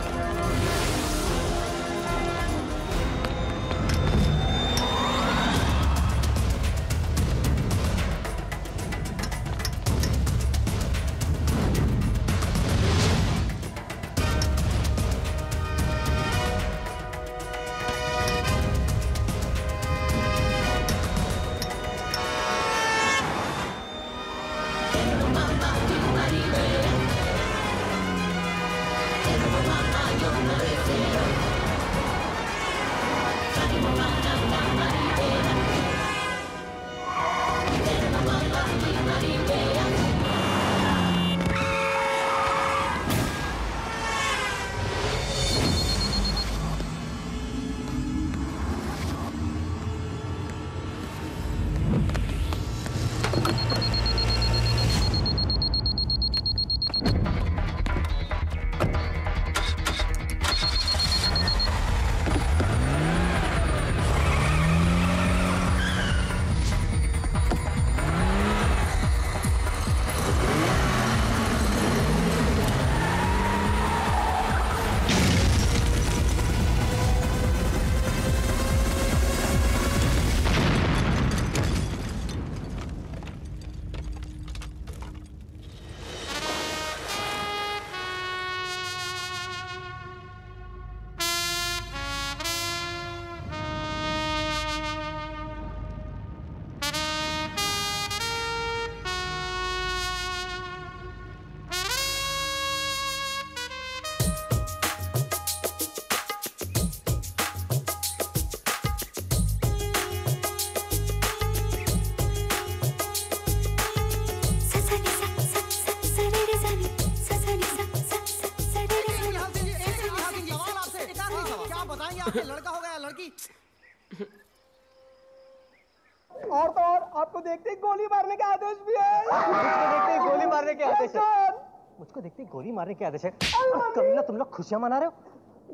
[SPEAKER 41] मुझको देखते ही गोली मारने के आदेश है। कमीना तुम लोग खुशियाँ मना रहे हो?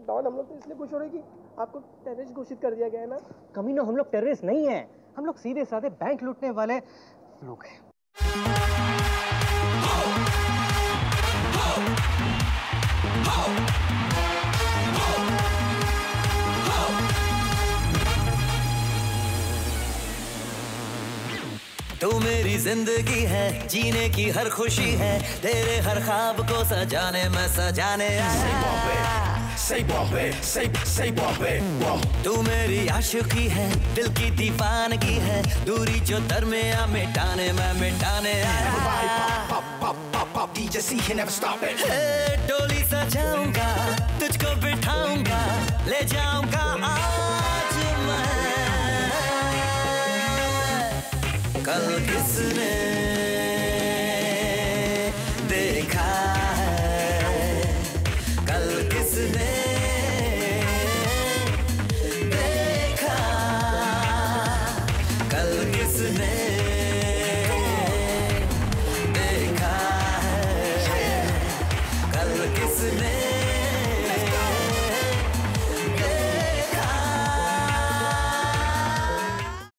[SPEAKER 41] डॉन हम लोग तो इसलिए खुश हो रहे कि आपको टेररिस्ट घोषित कर दिया गया है ना? कमीनो हम लोग टेररिस्ट नहीं है। हम लोग सीधे साधे बैंक लूटने वाले लोग हैं।
[SPEAKER 13] तू मेरी ज़िंदगी है जीने की हर खुशी है तेरे हर ख्वाब को सजाने में सजाने आया
[SPEAKER 39] Say bump say say bump
[SPEAKER 13] तू मेरी आशिकी है दिल की दीवानगी है दूरी जो दरमिया मिटाने में मिटाने
[SPEAKER 39] DJ C can never stop it.
[SPEAKER 13] हे, डोली सजाऊँगा तुझको बिठाऊँगा ले जाऊँगा कल किसने